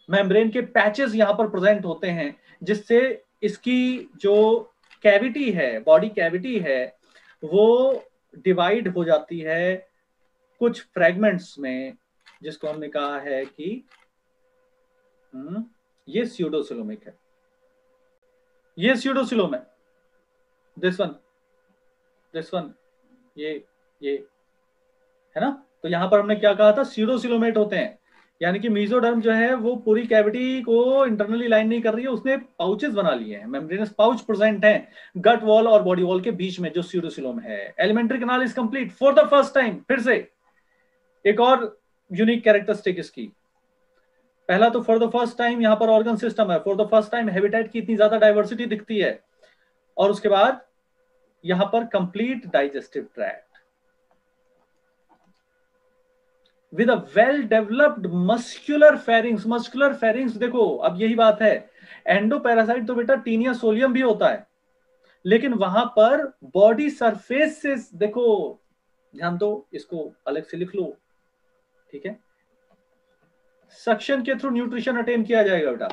मेम्ब्रेन के पैचेस यहाँ पर प्रेजेंट होते हैं, जिससे इसकी जो कैविटी है बॉडी कैविटी है वो डिवाइड हो जाती है कुछ फ्रेगमेंट्स में जिसको हमने कहा है कि हम्म, ये स्यूडोसिलोमिक है। ये स्यूडोसिलोम है दिस वन दिस वन ये ये है ना? तो यहाँ पर हमने क्या कहा था? सीडोसिलोमेट होते हैं। यानी कि मीजोडर्म जो है, वो पूरी कैविटी को इंटरनली लाइन नहीं कर रही है, उसने पाउचेस बना लिए हैं मेम्ब्रेनस पाउच प्रेजेंट हैं गट वॉल और बॉडी वॉल के बीच में जो सीडोसिलोम है। Alimentary canal is complete for the first time फिर से। एक और यूनिक कैरेक्टरिस्टिक इसकी। पहला तो फॉर द फ़र्स्ट टाइम यहाँ पर ऑर्गन सिस्टम है for the first time habitat की इतनी ज़्यादा डाइवर्सिटी दिखती है। और उसके बाद यहाँ पर complete digestive tract with a well developed muscular pharynx muscular pharynx देखो, अब यही बात है। एंडोपैरासाइट तो बेटा टीनिया सोलियम भी होता है। लेकिन वहाँ पर बॉडी सरफेस से, देखो, ध्यान दो, इसको अलग से लिख लो। ठीक है? सक्शन के थ्रू न्यूट्रिशन अटेन किया जाएगा बेटा।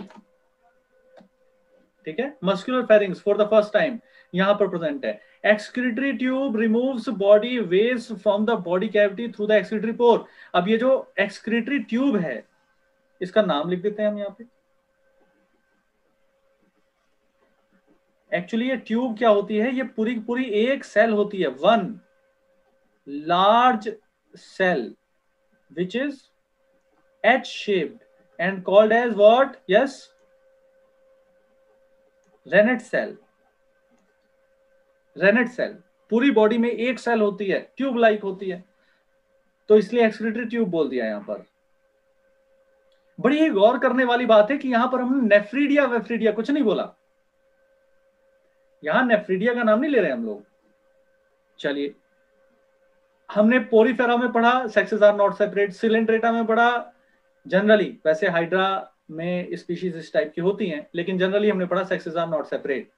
ठीक है? Muscular pharynx for the first time यहाँ पर प्रेजेंट है। Excretory tube removes body waste from the body cavity through the excretory pore अब ये जो एक्सक्रिटरी ट्यूब है, इसका नाम लिख देते हैं हम यहाँ पे। एक्चुअली ये ट्यूब क्या होती है? ये पूरी पूरी एक सेल होती है। One large cell which is H shaped and called as what yes renette cell renette cell पूरी बॉडी में एक सेल होती है ट्यूब लाइक होती है। तो इसलिए एक्सक्रीटरी ट्यूब बोल दिया यहाँ पर। बड़ी गौर करने वाली बात है कि यहाँ पर हमने नेफ्रीडिया वेफ्रीडिया कुछ नहीं बोला। यहाँ नेफ्रीडिया का नाम नहीं ले रहे हम लोग। चलिए। हमने पोरीफेरा में पढ़ा sexes are not separate Coelenterata में पढ़ा। जनरली वैसे हाइड्रा में स्पीशीज इस टाइप की होती हैं, लेकिन जनरली हमने पढ़ा सेक्सेस आर नॉट सेपरेट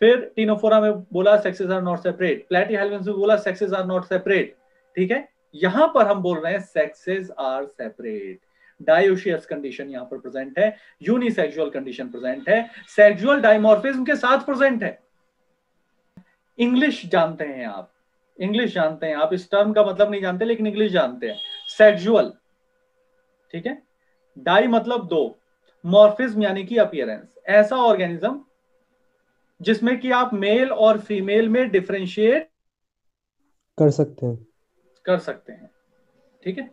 फिर टीनोफोरा में बोला सेक्सेस आर नॉट सेपरेट प्लेटी हेलवेंस में बोला सेक्सेस आर नॉट सेपरेट ठीक है? यहाँ पर हम बोल रहे हैं sexes are separate dioecious condition यहाँ पर प्रेजेंट है। यूनिसेक्सुअल कंडीशन प्रेजेंट है। सेक्सुअल डायमोर्फिज्म के साथ प्रेजेंट है। इंग्लिश जानते हैं आप। इंग्लिश जानते हैं। आप इस टर्म का मतलब नहीं जानते, लेकिन इंग्लिश जानते हैं। सेक्सुअल ठीक है? डाई मतलब दो। मॉर्फिज्म यानी कि अपियरेंस ऐसा ऑर्गेनिज्म जिसमें कि आप मेल और फीमेल में डिफ्रेंशिएट कर सकते हैं। कर सकते हैं। ठीक है?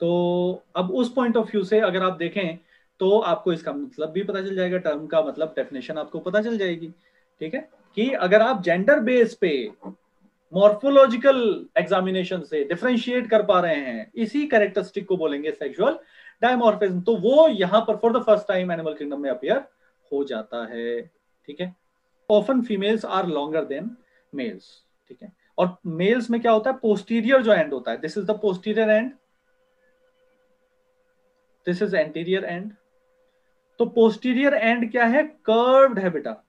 तो अब उस पॉइंट ऑफ़ व्यू से अगर आप देखें तो आपको इसका मतलब भी पता चल जाएगा टर्म का मतलब डेफिनेशन आपको पता चल जाएगी। ठीक है? कि अगर आप जेंडर बेस पे मॉर्फोलॉजिकल एग्जामिनेशन से डिफ्रेंशिएट कर पा रहे हैं इसी कैरेक्टरिस्टिक को बोलेंगे सेक्सुअल डायमॉर्फिज्म तो वो यहाँ पर for the first time animal kingdom में अपियर हो जाता है। ठीक है? Often females are longer than males ठीक है? और मेल्स में क्या होता है? पोस्टीरियर जो एंड होता है this is the posterior end this is anterior end तो पोस्टीरियर एंड क्या है? कर्व्ड है बेटा।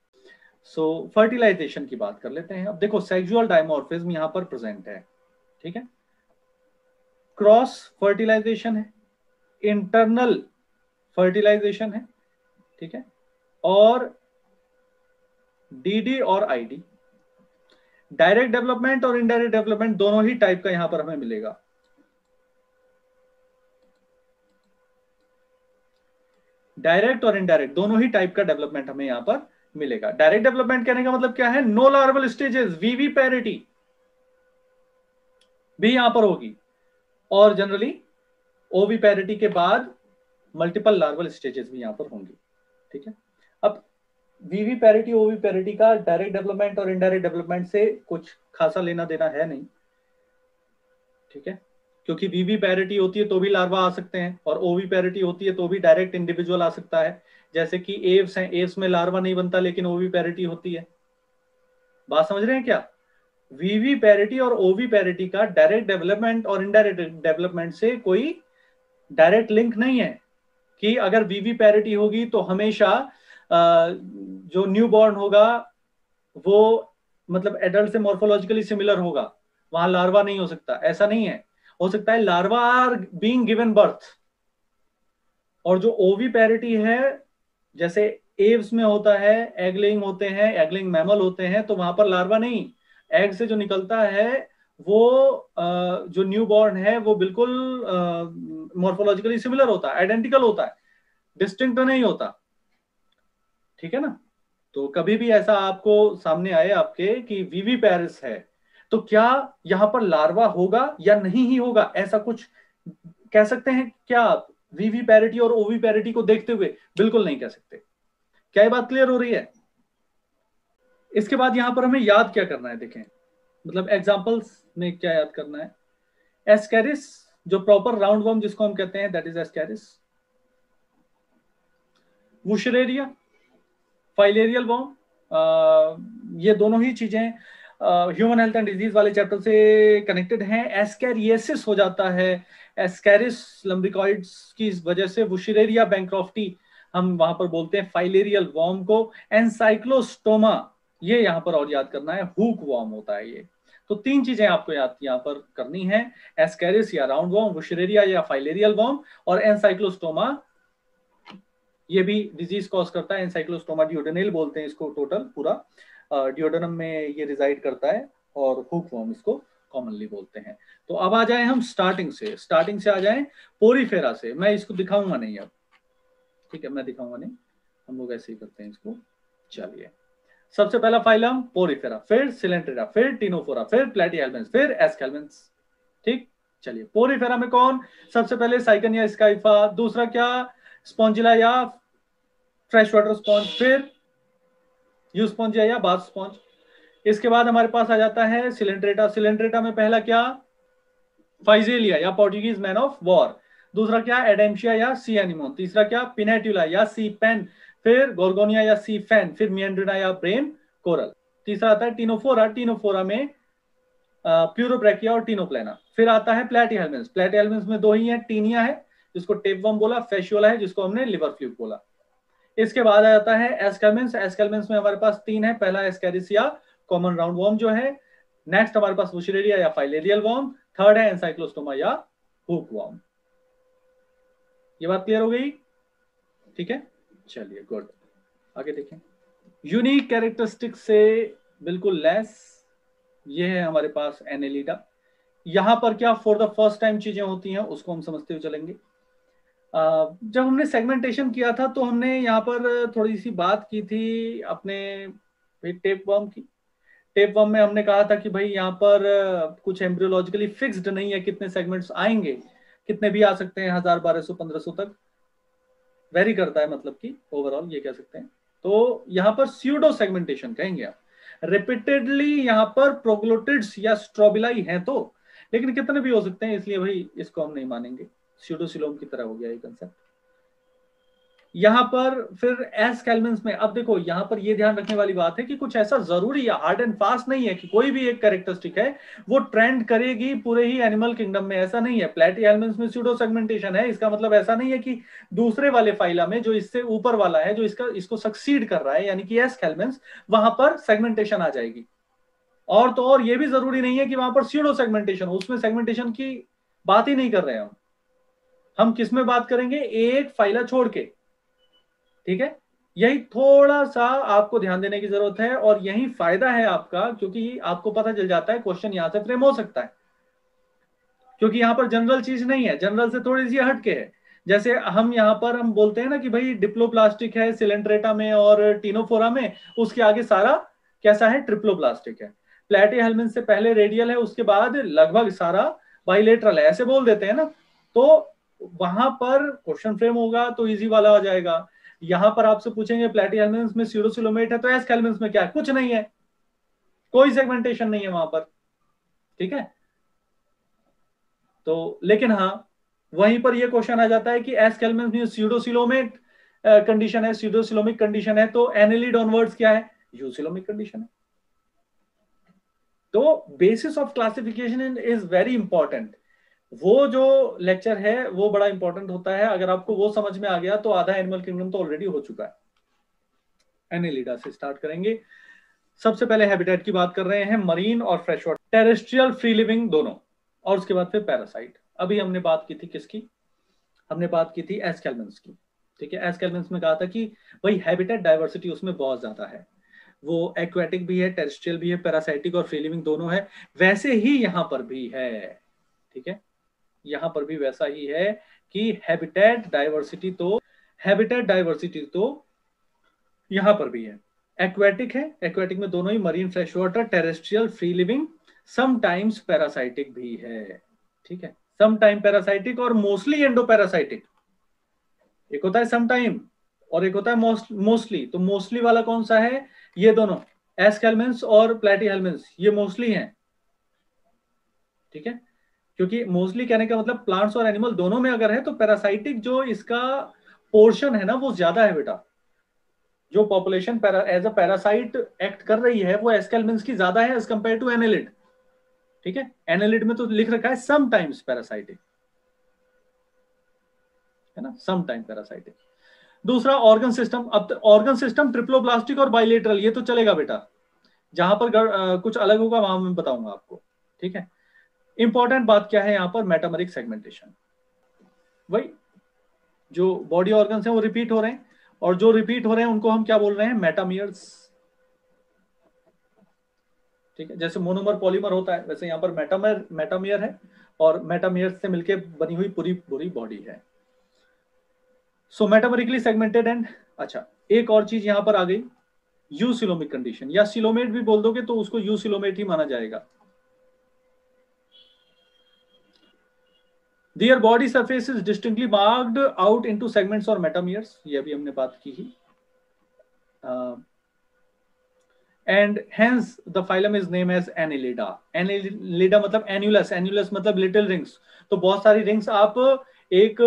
सो so, फर्टिलाइजेशन की बात कर लेते हैं। अब देखो सेक्सुअल डायमोर्फिज्म यहाँ पर प्रेजेंट है ठीक है? क्रॉस फर्टिलाइजेशन है इंटरनल फर्टिलाइजेशन है ठीक है? और डीडी और आईडी डायरेक्ट डेवलपमेंट और इनडायरेक्ट डेवलपमेंट दोनों ही टाइप का यहाँ पर हमें मिलेगा। डायरेक्ट और इनडायरेक्ट दोनों ही टाइप का डेवलपमेंट हमें यहाँ पर मिलेगा। डायरेक्ट डेवलपमेंट कहने का मतलब क्या है? No larval stages viviparity भी यहाँ पर होगी। और जनरली ओवी पैरिटी के बाद मल्टीपल लार्वल स्टेजेस भी यहाँ पर होंगी। ठीक है? अब वीवी पैरिटी ओवी पैरिटी का डायरेक्ट डेवलपमेंट और इनडायरेक्ट डेवलपमेंट से कुछ खासा लेना देना है नहीं। ठीक है? क्योंकि वीवी पैरिटी होती है तो भी लार्वा आ सकते हैं और ओवी पैरिटी होती है तो भी डायरेक्ट इंडिविजुअल आ सकता है। जैसे कि एव्स हैं एव्स में लार्वा नहीं बनता लेकिन ओवी पैरिटी होती है। बात समझ रहे हैं क्या? वीवी पैरिटी और ओवी पैरिटी का डायरेक्ट डेवलपमेंट और इनडायरेक्ट डेवलपमेंट से कोई डायरेक्ट लिंक नहीं है कि अगर वीवी पैरिटी होगी तो हमेशा जो न्यू बॉर्न होगा, वो मतलब एडल्ट से मॉर्फोलॉजिकली सिमिलर होगा। वहाँ लार्वा नहीं हो सकता। ऐसा नहीं है। हो सकता है larva are being given birth और जो ओवी पैरिटी है, जैसे एव्स में होता है, एगलिंग होते हैं, एगलिंग मैमल होते हैं तो वहाँ पर लार्वा नहीं। एग से जो निकलता है, वो जो न्यू बॉर्न है, वो बिल्कुल मॉर्फोलॉजिकली सिमिलर होता है। आइडेंटिकल होता है। डिस्टिंक्ट नहीं होता। ठीक है ना? तो कभी भी ऐसा आपको सामने आए आपके कि वीवी पेरिस है तो क्या यहाँ पर लार्वा होगा या नहीं ही होगा? ऐसा कुछ कह सकते हैं क्या आप वीवी पैरिटी और ओवी पैरिटी को देखते हुए? बिल्कुल नहीं कह सकते। क्या ये बात क्लियर हो रही है? इसके बाद यहाँ पर हमें याद क्या करना है देखें। मतलब एग्जाम्पल्स में क्या याद करना है? एस्कैरिस जो प्रॉपर राउंड वर्म जिसको हम कहते हैं that is Ascaris Wuchereria filarial worm ये दोनों ही चीज़ें ह्यूमन हेल्थ एंड डिज़ीज़ वाले चैप्टर से कनेक्टेड हैं। एस्कैरियसिस हो जाता है। एस्कैरिस लम्बिकॉइड्स की वजह से वुशरेरिया बैंक्रॉफ्टी हम वहाँ पर बोलते हैं फाइलेरियल वॉर्म को। एनसाइक्लोस्टोमा ये यहाँ पर और याद करना है। हुक वॉर्म होता है ये। तो तीन चीज़ें आपको याद यहाँ पर करनी है। एस्कैरिस या राउंड वॉर्म वुशरेरिया या फाइलेरियल वॉर्म और एनसाइक्लोस्टोमा ये भी डिज़ीज़ कॉज करता है एनसाइक्लोस्टोमा डिओडोनेल बोलते हैं इसको टोटल पूरा। डिओडोनम में ये रिजाइड करता है और हुक वॉर्म इसको कॉमनली बोलते हैं। तो अब आ जाए हम स्टार्टिंग से। स्टार्टिंग से आ जाए पोरीफेरा से। मैं इसको दिखाऊँगा नहीं अब। ठीक है, मैं दिखाऊँगा नहीं। हम लोग ऐसे ही करते हैं इसको। चलिए। सबसे पहला फाइलम पोरीफेरा फिर सिलेंट्रेरा फिर टीनोफोरा फिर प्लेटियल्मेंस फिर एस्केलमेंस ठीक? चलिए पोरीफेरा में कौन? सबसे पहले साइकन या स्काइफा दूसरा क्या? स्पॉन्जिला या फ्रेश वाटर स्पॉन्ज, फिर यू स्पॉन्जिया या बाथ स्पॉन्ज। इसके बाद हमारे पास आ जाता है सिलेंड्रेटा। सिलेंड्रेटा में पहला क्या? फाइजेलिया या पोर्टुगीज मैन ऑफ़ वॉर दूसरा क्या? एडेम्शिया या सी एनिमोन तीसरा क्या? पिनेट्यूला या सी पेन। फिर गोर्गोनिया या सी फ़ैन। फिर मियंड्रिना या ब्रेन कोरल। तीसरा आता है टीनोफोरा। टीनोफोरा में प्यूरोब्रेकिया और टीनोप्लेना। फिर आता है प्लेटिहेलमेंस प्लेटिहेलमेंस में दो ही है टीनिया है। जिसको टेपवम बोला फेशियोला है, जिसको हमने लिवर फ्लूक बोला। इसके बाद आ जाता है एस्केलमेंस एस्केलमेंस में हमारे पास तीन है। पहला एस्केरिसिया, कॉमन राउंड वॉर्म जो है। नेक्स्ट हमारे पास वुशरेरिया या फाइलेरियल वॉर्म। थर्ड है एनसाइक्लोस्टोमा या हुक वॉर्म। ये बात क्लियर हो गई? ठीक है? चलिए, गुड। आगे देखें। यूनिक कैरेक्टरिस्टिक से बिल्कुल लेस ये है हमारे पास एनेलिडा। यहाँ पर क्या फॉर द फ़र्स्ट टाइम चीज़ें होती हैं, उसको हम समझते हुए चलेंगे। जब हमने सेगमेंटेशन किया था तो हमने यहाँ पर थोड़ी सी बात की थी अपने टेप वर्म की। टेप वर्म में हमने कहा था कि भाई, यहाँ पर कुछ एम्ब्रियोलॉजिकली फिक्स्ड नहीं है कितने सेगमेंट्स आएँगे। कितने भी आ सकते हैं, हज़ार, बारह सौ, पंद्रह सौ तक। वेरी करता है मतलब कि ओवरऑल ये कह सकते हैं। तो यहाँ पर स्यूडो सेगमेंटेशन कहेंगे आप। रिपीटेडली यहाँ पर प्रोग्लोटिड्स या स्ट्रोबिलाई हैं तो लेकिन कितने भी हो सकते हैं, इसलिए भाई, इसको हम नहीं मानेंगे। स्यूडोसिलोम की तरह हो गया ये कंसेप्ट यहाँ पर फिर एस कैलमेंस में, अब देखो, यहाँ पर ये ध्यान रखने वाली बात है कि कुछ ऐसा ज़रूरी है हार्ड एंड फास्ट नहीं है कि कोई भी एक कैरेक्टरिस्टिक है, वो ट्रेंड करेगी पूरे ही एनिमल किंगडम में, ऐसा नहीं है. प्लेटी एलिमेंट्स में स्यूडो सेगमेंटेशन है, इसका मतलब ऐसा नहीं है कि दूसरे वाले फाइला में जो इससे ऊपर वाला है, जो इसका, इसको सक्सीड कर रहा है, यानी कि एस कैलमेंस वहाँ पर सेगमेंटेशन आ जाएगी. और तो और ये भी ज़रूरी नहीं है कि वहाँ पर सीडो सेगमेंटेशन उसमें सेगमेंटेशन की बात ही नहीं कर रहे हैं हम. हम किसमें बात करेंगे? एक फाइला छोड़ के। ठीक है? यही थोड़ा सा आपको ध्यान देने की ज़रूरत है और यही फ़ायदा है आपका, क्योंकि आपको पता चल जाता है क्वेश्चन यहाँ से फ्रेम हो सकता है। क्योंकि यहाँ पर जनरल चीज़ नहीं है। जनरल से थोड़ी सी हटके है। जैसे हम यहाँ पर, हम बोलते हैं ना कि भाई डिप्लोप्लास्टिक है सिलेंड्रेटा में और टीनोफोरा में, उसके आगे सारा कैसा है? ट्रिप्लोप्लास्टिक है। प्लेटी हेलमेंट से पहले रेडियल है, उसके बाद लगभग सारा बाइलेटरल है। ऐसे बोल देते हैं ना। तो वहाँ पर क्वेश्चन फ्रेम होगा तो इजी वाला आ जाएगा। यहाँ पर आपसे पूछेंगे प्लेटी एलिमेंट्स में सीरोसिलोमेट है तो एस एलिमेंट्स में क्या है? कुछ नहीं है। कोई सेगमेंटेशन नहीं है वहाँ पर। ठीक है? तो लेकिन हाँ वहीं पर यह क्वेश्चन आ जाता है कि एस एलिमेंट्स में सीडोसिलोमेट कंडीशन है सीडोसिलोमिक कंडीशन है तो एनिलिड ऑनवर्ड्स क्या है? यूसिलोमिक कंडीशन है। तो basis of classification is very important वो जो लेक्चर है, वो बड़ा इंपॉर्टेंट होता है। अगर आपको वो समझ में आ गया तो आधा एनिमल किंगडम तो ऑलरेडी हो चुका है। एनेलिडा से स्टार्ट करेंगे। सबसे पहले हैबिटेट की बात कर रहे हैं। मरीन और fresh water terrestrial free living दोनों। और उसके बाद फिर पैरासाइट अभी हमने बात की थी किसकी? हमने बात की थी एसकेलमेंस की। ठीक है? एसकेलमेंस में कहा था कि, भाई हैबिटेट डाइवर्सिटी उसमें बहुत ज़्यादा है। वो एक्वेटिक भी है टेरेस्ट्रियल भी है पैरासाइटिक और फ्री लिविंग दोनों है। वैसे ही यहाँ पर भी है। ठीक है? यहाँ पर भी वैसा ही है कि हैबिटेट डाइवर्सिटी तो हैबिटेट डाइवर्सिटी तो यहाँ पर भी है। एक्वेटिक है एक्वेटिक में दोनों ही marine freshwater terrestrial free living sometimes parasitic भी है। ठीक है? समटाइम पैरासाइटिक और मोस्टली एंडोपैरासाइटिक एक होता है समटाइम और एक होता है मोस्टली तो मोस्टली वाला कौन सा है? ये दोनों एसकेलमेंस और प्लेटीहेलमेंस ये मोस्टली हैं। ठीक है? क्योंकि मोस्टली कहने का मतलब प्लांट्स और एनिमल दोनों में अगर है तो पैरासाइटिक जो इसका पोर्शन है ना वो ज़्यादा है बेटा। जो population as a parasite act कर रही है वो एस्केलमेंस की ज़्यादा है एज कंपेयर टू एनेलिड ठीक है? एनेलिड में तो लिख रखा है सम टाइम्स पैरासाइटिक है ना? सम टाइम पैरासाइटिक दूसरा ऑर्गन सिस्टम अब ऑर्गन सिस्टम ट्रिप्लोब्लास्टिक और बाइलेटरल ये तो चलेगा बेटा। जहाँ पर आ, कुछ अलग होगा वहाँ मैं बताऊँगा आपको। ठीक है? इंपॉर्टेंट बात क्या है यहाँ पर? मेटामरिक सेगमेंटेशन वही जो बॉडी ऑर्गन है, वो रिपीट हो रहे हैं और जो रिपीट हो रहे हैं, उनको हम क्या बोल रहे हैं? मेटामियर्स ठीक है? जैसे मोनोमर पॉलीमर होता है, वैसे यहाँ पर मेटामर मेटामियर है और मेटामियर से मिलके बनी हुई पूरी पूरी बॉडी है। सो मेटामरिकली सेगमेंटेड एंड अच्छा एक और चीज़ यहाँ पर आ गई यू सिलोमिक कंडीशन या सिलोमेट भी बोल दोगे तो उसको यू सिलोमेट ही माना जाएगा। Their body surface is distinctly marked out into segments or metameres. ये भी हमने बात की ही. Uh, and hence the phylum is named as Annelida. Annelida मतलब annulus, annulus मतलब little rings. तो बहुत सारी rings आप एक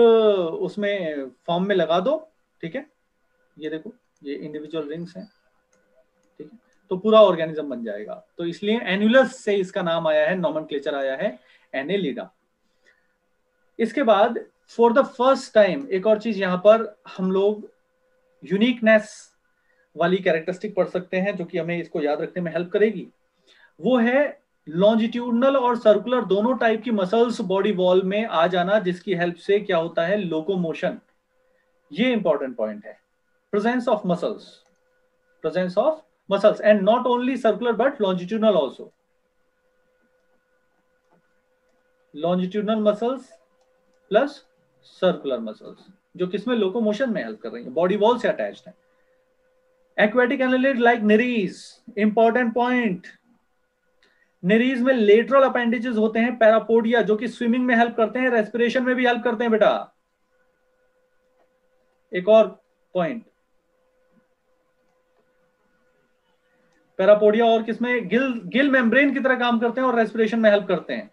उसमें फॉर्म में लगा दो ठीक है ये देखो ये इंडिविजुअल रिंग्स हैं ठीक है तो पूरा ऑर्गेनिज्म बन जाएगा तो इसलिए एनुलस से इसका नाम आया है नॉमन आया है एनेलिडा इसके बाद फॉर द फ़र्स्ट टाइम एक और चीज़ यहाँ पर हम लोग यूनिकनेस वाली कैरेक्टरिस्टिक पढ़ सकते हैं, जो कि हमें इसको याद रखने में हेल्प करेगी। वो है लॉन्जिट्यूडनल और सर्कुलर दोनों टाइप की मसल्स बॉडी वॉल में आ जाना, जिसकी हेल्प से क्या होता है? लोकोमोशन ये इंपॉर्टेंट पॉइंट है। Presence of muscles presence of muscles and not only circular but longitudinal also longitudinal muscles plus circular muscles जो किसमें लोकोमोशन में हेल्प कर रही है बॉडी वॉल से अटैच है। Aquatic annelid like Nereis important point Nereis में लेटरल अपेंडेजेस होते हैं पैरापोडिया जो कि स्विमिंग में हेल्प करते हैं रेस्पिरेशन में भी हेल्प करते हैं, बेटा। एक और पॉइंट पैरापोडिया और किसमें? गिल गिल मेम्ब्रेन की तरह काम करते हैं और रेस्पिरेशन में हेल्प करते हैं।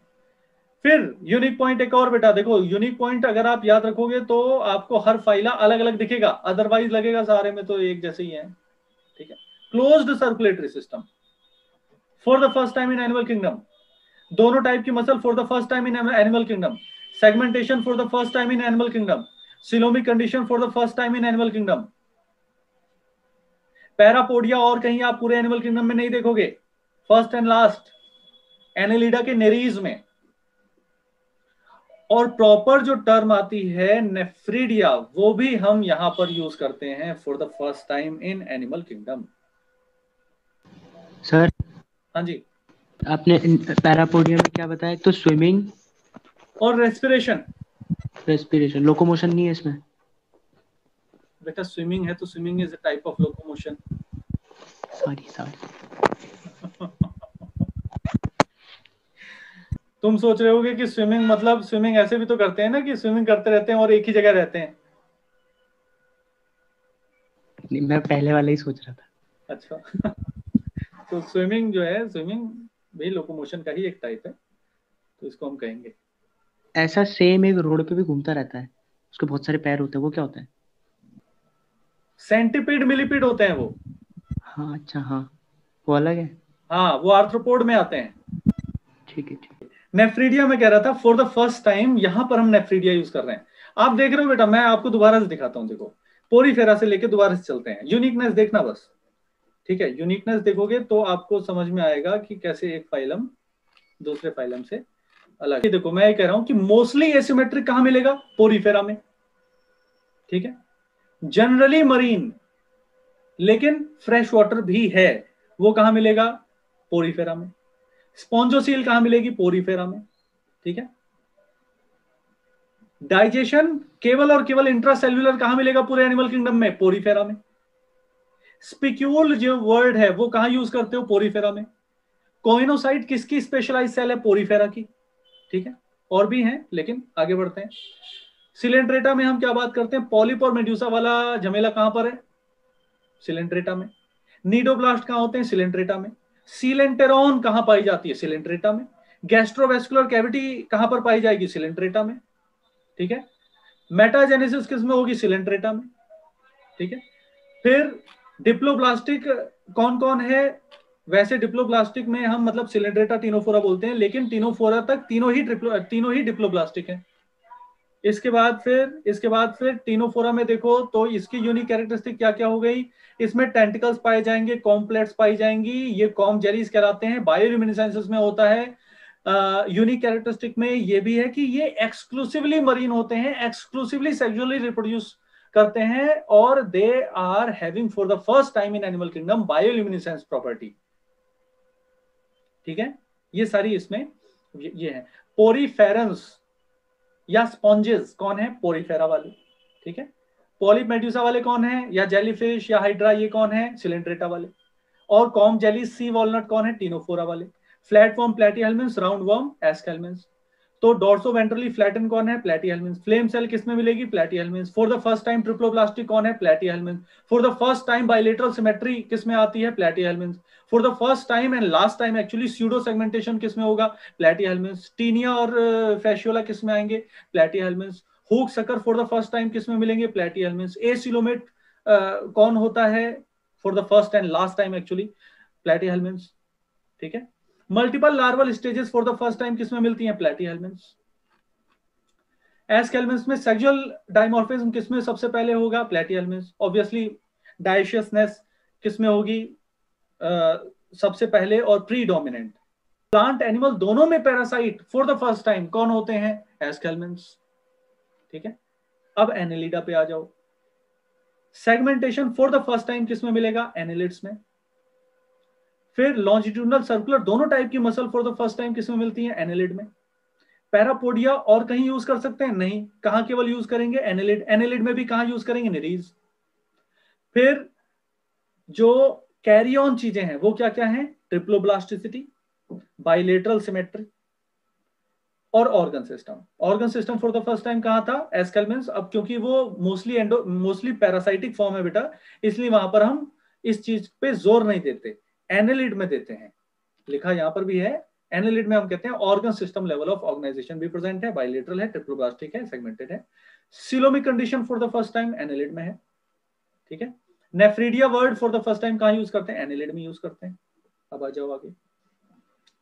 फिर यूनिक पॉइंट एक और बेटा, देखो यूनिक पॉइंट अगर आप याद रखोगे तो आपको हर फाइला अलग अलग दिखेगा। अदरवाइज़ लगेगा सारे में तो एक जैसे ही है। ठीक है? Closed circulatory system for the first time in animal kingdom दोनों टाइप की muscle for the first time in animal kingdom segmentation for the first time in animal kingdom coelomic condition for the first time in animal kingdom parapodia और कहीं आप पूरे animal kingdom में नहीं देखोगे। First and last Annelida के Nereis में। और प्रॉपर जो टर्म आती है नेफ्रीडिया वो भी हम यहाँ पर यूज़ करते हैं for the first time in animal kingdom sir हाँ जी। आपने पैरापोडिया में क्या बताया? तो स्विमिंग और रेस्पिरेशन रेस्पिरेशन लोकोमोशन नहीं है इसमें? बेटा स्विमिंग है तो swimming is a type of locomotion sorry sorry तुम सोच रहे होगे कि स्विमिंग मतलब स्विमिंग ऐसे भी तो करते हैं ना कि स्विमिंग करते रहते हैं और एक ही जगह रहते हैं। नहीं मैं पहले वाला ही सोच रहा था। अच्छा। तो स्विमिंग जो है स्विमिंग भी लोकोमोशन का ही एक टाइप है तो इसको हम कहेंगे। ऐसा सेम एक रोड पे भी घूमता रहता है उसके बहुत सारे पैर होते हैं वो क्या होता है? सेंटिपिड मिलीपिड होते हैं वो। हाँ अच्छा हाँ। वो अलग है? हाँ वो आर्थ्रोपोड में आते हैं। ठीक है ठीक नेफ्रीडिया में कह रहा था फॉर द फ़र्स्ट टाइम यहाँ पर हम नेफ्रीडिया यूज़ कर रहे हैं। आप देख रहे हो बेटा, मैं आपको दोबारा से दिखाता हूँ, देखो। पोरी फेरा से लेके दोबारा से चलते हैं। यूनिकनेस देखना बस। ठीक है यूनिकनेस देखोगे तो आपको समझ में आएगा कि कैसे एक फाइलम दूसरे फाइलम से अलग देखो, मैं ये कह रहा हूँ कि मोस्टली एसिमेट्रिक कहाँ मिलेगा? पोरीफेरा में। ठीक है? जनरली मरीन लेकिन फ्रेश वाटर भी है। वो कहाँ मिलेगा? पोरीफेरा में। स्पॉन्जोसील कहाँ मिलेगी? पोरीफेरा में। ठीक है? डाइजेशन केवल और केवल इंट्रासेल्युलर कहाँ मिलेगा पूरे एनिमल किंगडम में? पोरीफेरा में। स्पिक्यूल जो वर्ड है, वो कहाँ यूज़ करते हो? पोरीफेरा में। कोइनोसाइट किसकी स्पेशलाइज सेल है? पोरीफेरा की। ठीक है? और भी हैं, लेकिन आगे बढ़ते हैं। सिलेंड्रेटा में हम क्या बात करते हैं? पॉलिप और मेड्यूसा वाला झमेला कहाँ पर है? सिलेंड्रेटा में। नीडोब्लास्ट कहाँ होते हैं? सिलेंड्रेटा में। सीलेंटेरॉन कहाँ पाई जाती है? सिलेंड्रेटा में। गैस्ट्रोवेस्कुलर कैविटी कहाँ पर पाई जाएगी? सिलेंड्रेटा में। ठीक है? मेटाजेनेसिस किसमें होगी? सिलेंड्रेटा में। ठीक है? फिर डिप्लोब्लास्टिक कौन कौन है? वैसे डिप्लोब्लास्टिक में हम मतलब सिलेंड्रेटा टीनोफोरा बोलते हैं, लेकिन टीनोफोरा तक तीनों ही ट्रिप्लो, तीनों ही डिप्लोब्लास्टिक है। इसके बाद फिर इसके बाद फिर टीनोफोरा में देखो तो इसकी यूनिक कैरेक्टरिस्टिक क्या क्या हो गई? इसमें टेंटिकल्स पाए जाएँगे कॉम्प्लेट्स पाई जाएँगी। ये कॉम जेरीज कहलाते हैं बायोल्यूमिनेसेंसेस में होता है। यूनिक uh, कैरेक्टरिस्टिक में ये भी है कि ये एक्सक्लूसिवली मरीन होते हैं एक्सक्लूसिवली सेक्सुअली रिप्रोड्यूस करते हैं और they are having for the first time in animal kingdom bioluminescence property ठीक है? ये सारी इसमें ये है। पोरीफेरेंस या स्पॉन्जेस कौन है? पोरीफेरा वाले, ठीक है? पॉलीमेड्यूसा वाले कौन है? या जेलीफिश, या हाइड्रा, ये कौन है? सिलेंड्रेटा वाले। और कॉम जेली, सी वॉलनट कौन है? टीनोफोरा वाले। फ्लैट वॉर्म प्लेटी हेलमेंस राउंड वॉर्म एस्केलमेंस तो डॉर्सो वेंट्रली फ्लैटन कौन है? प्लेटी हेलमेंस फ्लेम सेल किसमें मिलेगी? Platyhelminthes for the first time triploblastic कौन है? Platyhelminthes for the first time bilateral symmetry किसमें आती है? Platyhelminthes for the first time and last time actually pseudo segmentation किसमें होगा? प्लेटी हेलमेंस टीनिया और फैशियोला uh, किसमें आएँगे? Platyhelminthes hook sucker for the first time किसमें मिलेंगे? प्लेटी हेलमेंस ए सिलोमेट कौन होता है? For the first and last time actually Platyhelminthes ठीक है? Multiple larval stages for the first time किसमें मिलती हैं? प्लेटी हेलमेंस एस्केलमेंस में सेक्सुअल डाइमॉर्फिज्म किसमें सबसे पहले होगा? प्लेटी हेलमेंस ऑब्वियसली डाइशियसनेस किसमें होगी? uh, सबसे पहले और प्री डोमिनेंट प्लांट एनिमल दोनों में parasite for the first time कौन होते हैं? एस्केलमेंस ठीक है? अब एनिलिडा पे आ जाओ। Segmentation for the first time किसमें मिलेगा? एनिलिड्स में। फिर लॉन्जिट्यूडनल सर्कुलर दोनों टाइप की muscle for the first time किसमें मिलती है? एनिलिड में। पैरापोडिया और कहीं यूज़ कर सकते हैं? नहीं। कहाँ केवल यूज़ करेंगे? एनिलिड एनिलिड में भी कहाँ यूज़ करेंगे? निरीज फिर जो कैरी ऑन चीज़ें हैं, वो क्या क्या है? ट्रिप्लोब्लास्टिसिटी बाइलेटरल सिमेट्री और organ system organ system for the first time कहा था? एस्केलमेंस अब क्योंकि वो mostly endo mostly parasitic form है बेटा, इसलिए वहाँ पर हम इस चीज़ पे ज़ोर नहीं देते। एनालिड में देते हैं। लिखा यहाँ पर भी है, एनालिड में हम कहते हैं organ system level of organisation भी प्रेजेंट है बायोलेटरल है ट्रिप्लोब्लास्टिक है सेगमेंटेड है। Coelomic condition for the first time annelid में है, ठीक है? Nephridia word for the first time कहा यूज़ करते हैं? एनालिड में यूज़ करते हैं। अब आ जाओ आगे।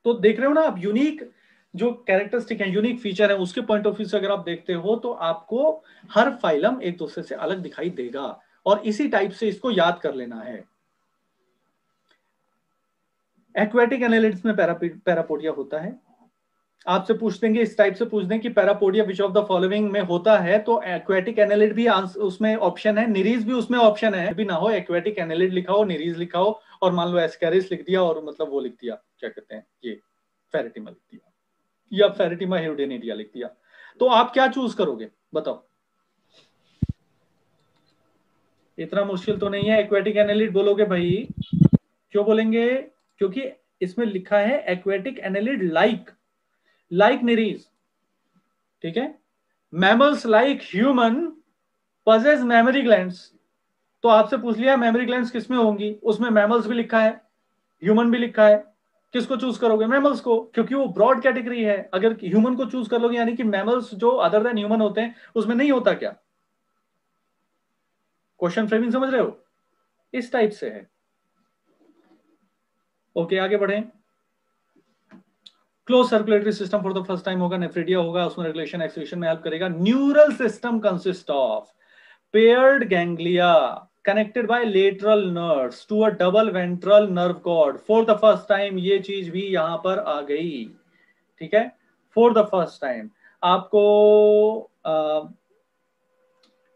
तो देख रहे हो ना आप यूनिक जो कैरेक्टरिस्टिक है यूनिक फीचर है, उसके पॉइंट ऑफ़ व्यू से अगर आप देखते हो तो आपको हर फाइलम एक दूसरे से अलग दिखाई देगा। और इसी टाइप से इसको याद कर लेना है। एक्वेटिक एनालिटिक्स में पैरापोडिया होता है। आपसे पूछ देंगे, इस टाइप से पूछ दें कि parapodia which of the following में होता है तो एक्वेटिक एनालिट भी उसमें ऑप्शन है निरीज भी उसमें ऑप्शन है। भी ना हो एक्वेटिक एनालिट लिखा हो निरीज लिखा हो और मान लो एस्कैरिस लिख दिया, और मतलब वो लिख दिया, क्या कहते हैं, ये फेरेटिमा लिख दिया, या फेरेटिमा हेरोडेनेरिया लिख दिया। तो आप क्या चूज़ करोगे, बताओ। इतना मुश्किल तो नहीं है एक्वेटिक एनालिट बोलोगे भाई। क्यों बोलेंगे? क्योंकि इसमें लिखा है aquatic annelid like like Nereis ठीक है? Mammals like human possess mammary glands तो आपसे पूछ लिया मेमोरी ग्लैंड्स किसमें होंगी? उसमें मैमल्स भी लिखा है ह्यूमन भी लिखा है। किसको चूज़ करोगे? मैमल्स को, क्योंकि वो ब्रॉड कैटेगरी है। अगर ह्यूमन को चूज़ कर लोगे, यानी कि मैमल्स जो अदर देन ह्यूमन होते हैं, उसमें नहीं होता क्या? क्वेश्चन फ्रेमिंग समझ रहे हो? इस टाइप से है। ओके आगे बढ़े। Close circulatory system for the first time होगा नेफ्रिडिया होगा उसमें रेगुलेशन एक्सक्रीशन में हेल्प करेगा। Neural system consist of paired ganglia connected by lateral nerves to a double ventral nerve cord for the first time ये चीज़ भी यहाँ पर आ गई। ठीक है? फॉर द फ़र्स्ट टाइम आपको आ,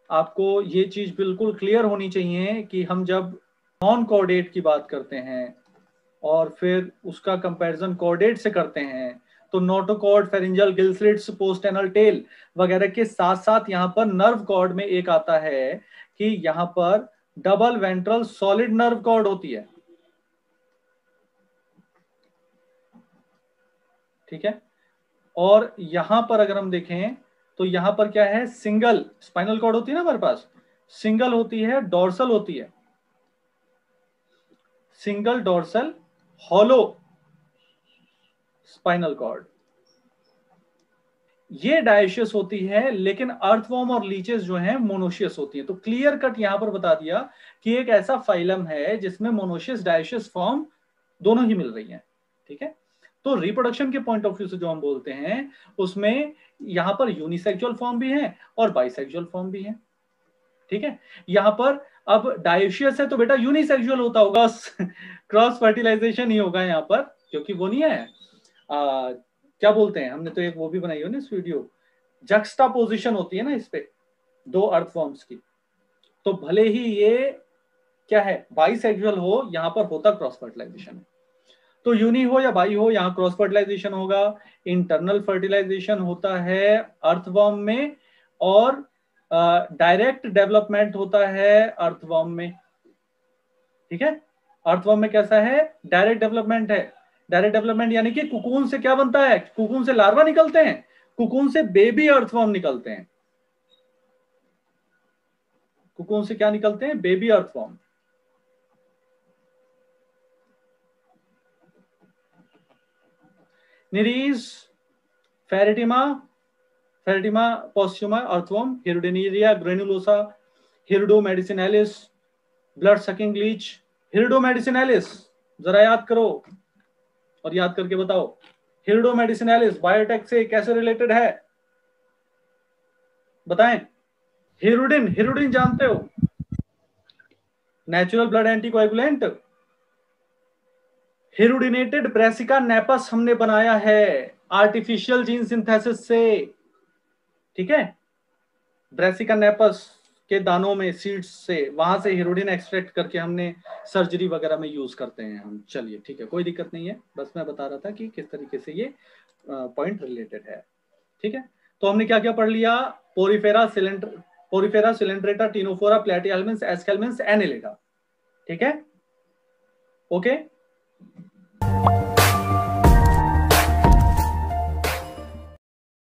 आपको ये चीज़ बिल्कुल क्लियर होनी चाहिए कि हम जब नॉन कॉर्डेट की बात करते हैं और फिर उसका कंपैरिजन कॉर्डेट से करते हैं। तो notochord pharyngeal gill slits postanal tail वगैरह के साथ साथ यहाँ पर नर्व कॉर्ड में एक आता है कि यहाँ पर double ventral solid nerve cord होती है। ठीक है? और यहाँ पर अगर हम देखें तो यहाँ पर क्या है? सिंगल स्पाइनल कॉर्ड होती है ना हमारे पास? सिंगल होती है डॉर्सल होती है। Single dorsal hollow spinal cord ये डायशियस होती है, लेकिन अर्थवॉर्म और लीचेस जो हैं मोनोशियस होती है। तो क्लियर कट यहाँ पर बता दिया कि एक ऐसा फाइलम है जिसमें मोनोशियस डायशियस फॉर्म दोनों ही मिल रही है। ठीक है? तो रिप्रोडक्शन के पॉइंट ऑफ़ व्यू से जो हम बोलते हैं, उसमें यहाँ पर यूनिसेक्चुअल फॉर्म भी है और बाइसेक्चुअल फॉर्म भी है। ठीक है? यहाँ पर अब डायोशियस है तो बेटा यूनिसेक्सुअल होता होगा। क्रॉस फर्टिलाइजेशन ही होगा यहाँ पर क्योंकि वो नहीं है। आ, क्या बोलते हैं? हमने तो एक वो भी बनाई हो ना इस वीडियो। जक्स्टा पोजिशन होती है ना इस पे दो अर्थ फॉर्म्स की। तो भले ही ये क्या है बाइसेक्सुअल हो यहाँ पर होता क्रॉस फर्टिलाइजेशन। तो यूनि हो या बाई हो यहाँ क्रॉस फर्टिलाइजेशन होगा। इंटरनल फर्टिलाइजेशन होता है अर्थवॉर्म में और डायरेक्ट डेवलपमेंट होता है अर्थवॉर्म में। ठीक है? अर्थवॉर्म में कैसा है? डायरेक्ट डेवलपमेंट है। डायरेक्ट डेवलपमेंट यानी कि कुकून से क्या बनता है? कुकून से लार्वा निकलते हैं। कुकून से बेबी अर्थवॉर्म निकलते हैं। कुकून से क्या निकलते हैं? Baby earthworm Nereis Pheretima Pheretima posthuma earthworm Hirudinaria granulosa Hirudo medicinalis blood sucking leech Hirudo जरा याद करो और याद करके बताओ। हिरडो मेडिसिनलिस बायोटेक से कैसे रिलेटेड है? बताएँ। हिरुडिन हिरुडिन जानते हो? Natural blood anticoagulant hirudinated Brassica napus हमने बनाया है आर्टिफिशियल जीन सिंथेसिस से। ठीक है? Brassica napus. के दानों में सीड्स से, वहाँ से हिरोडिन एक्सट्रैक्ट करके हमने सर्जरी वगैरह में यूज़ करते हैं हम। चलिए, ठीक है, कोई दिक्कत नहीं है। बस मैं बता रहा था कि किस तरीके से ये पॉइंट रिलेटेड है। ठीक है? तो हमने क्या क्या पढ़ लिया? Porifera cylinder Porifera Coelenterata Ctenophora Platyhelminthes Aschelminthes Annelida ठीक है? ओके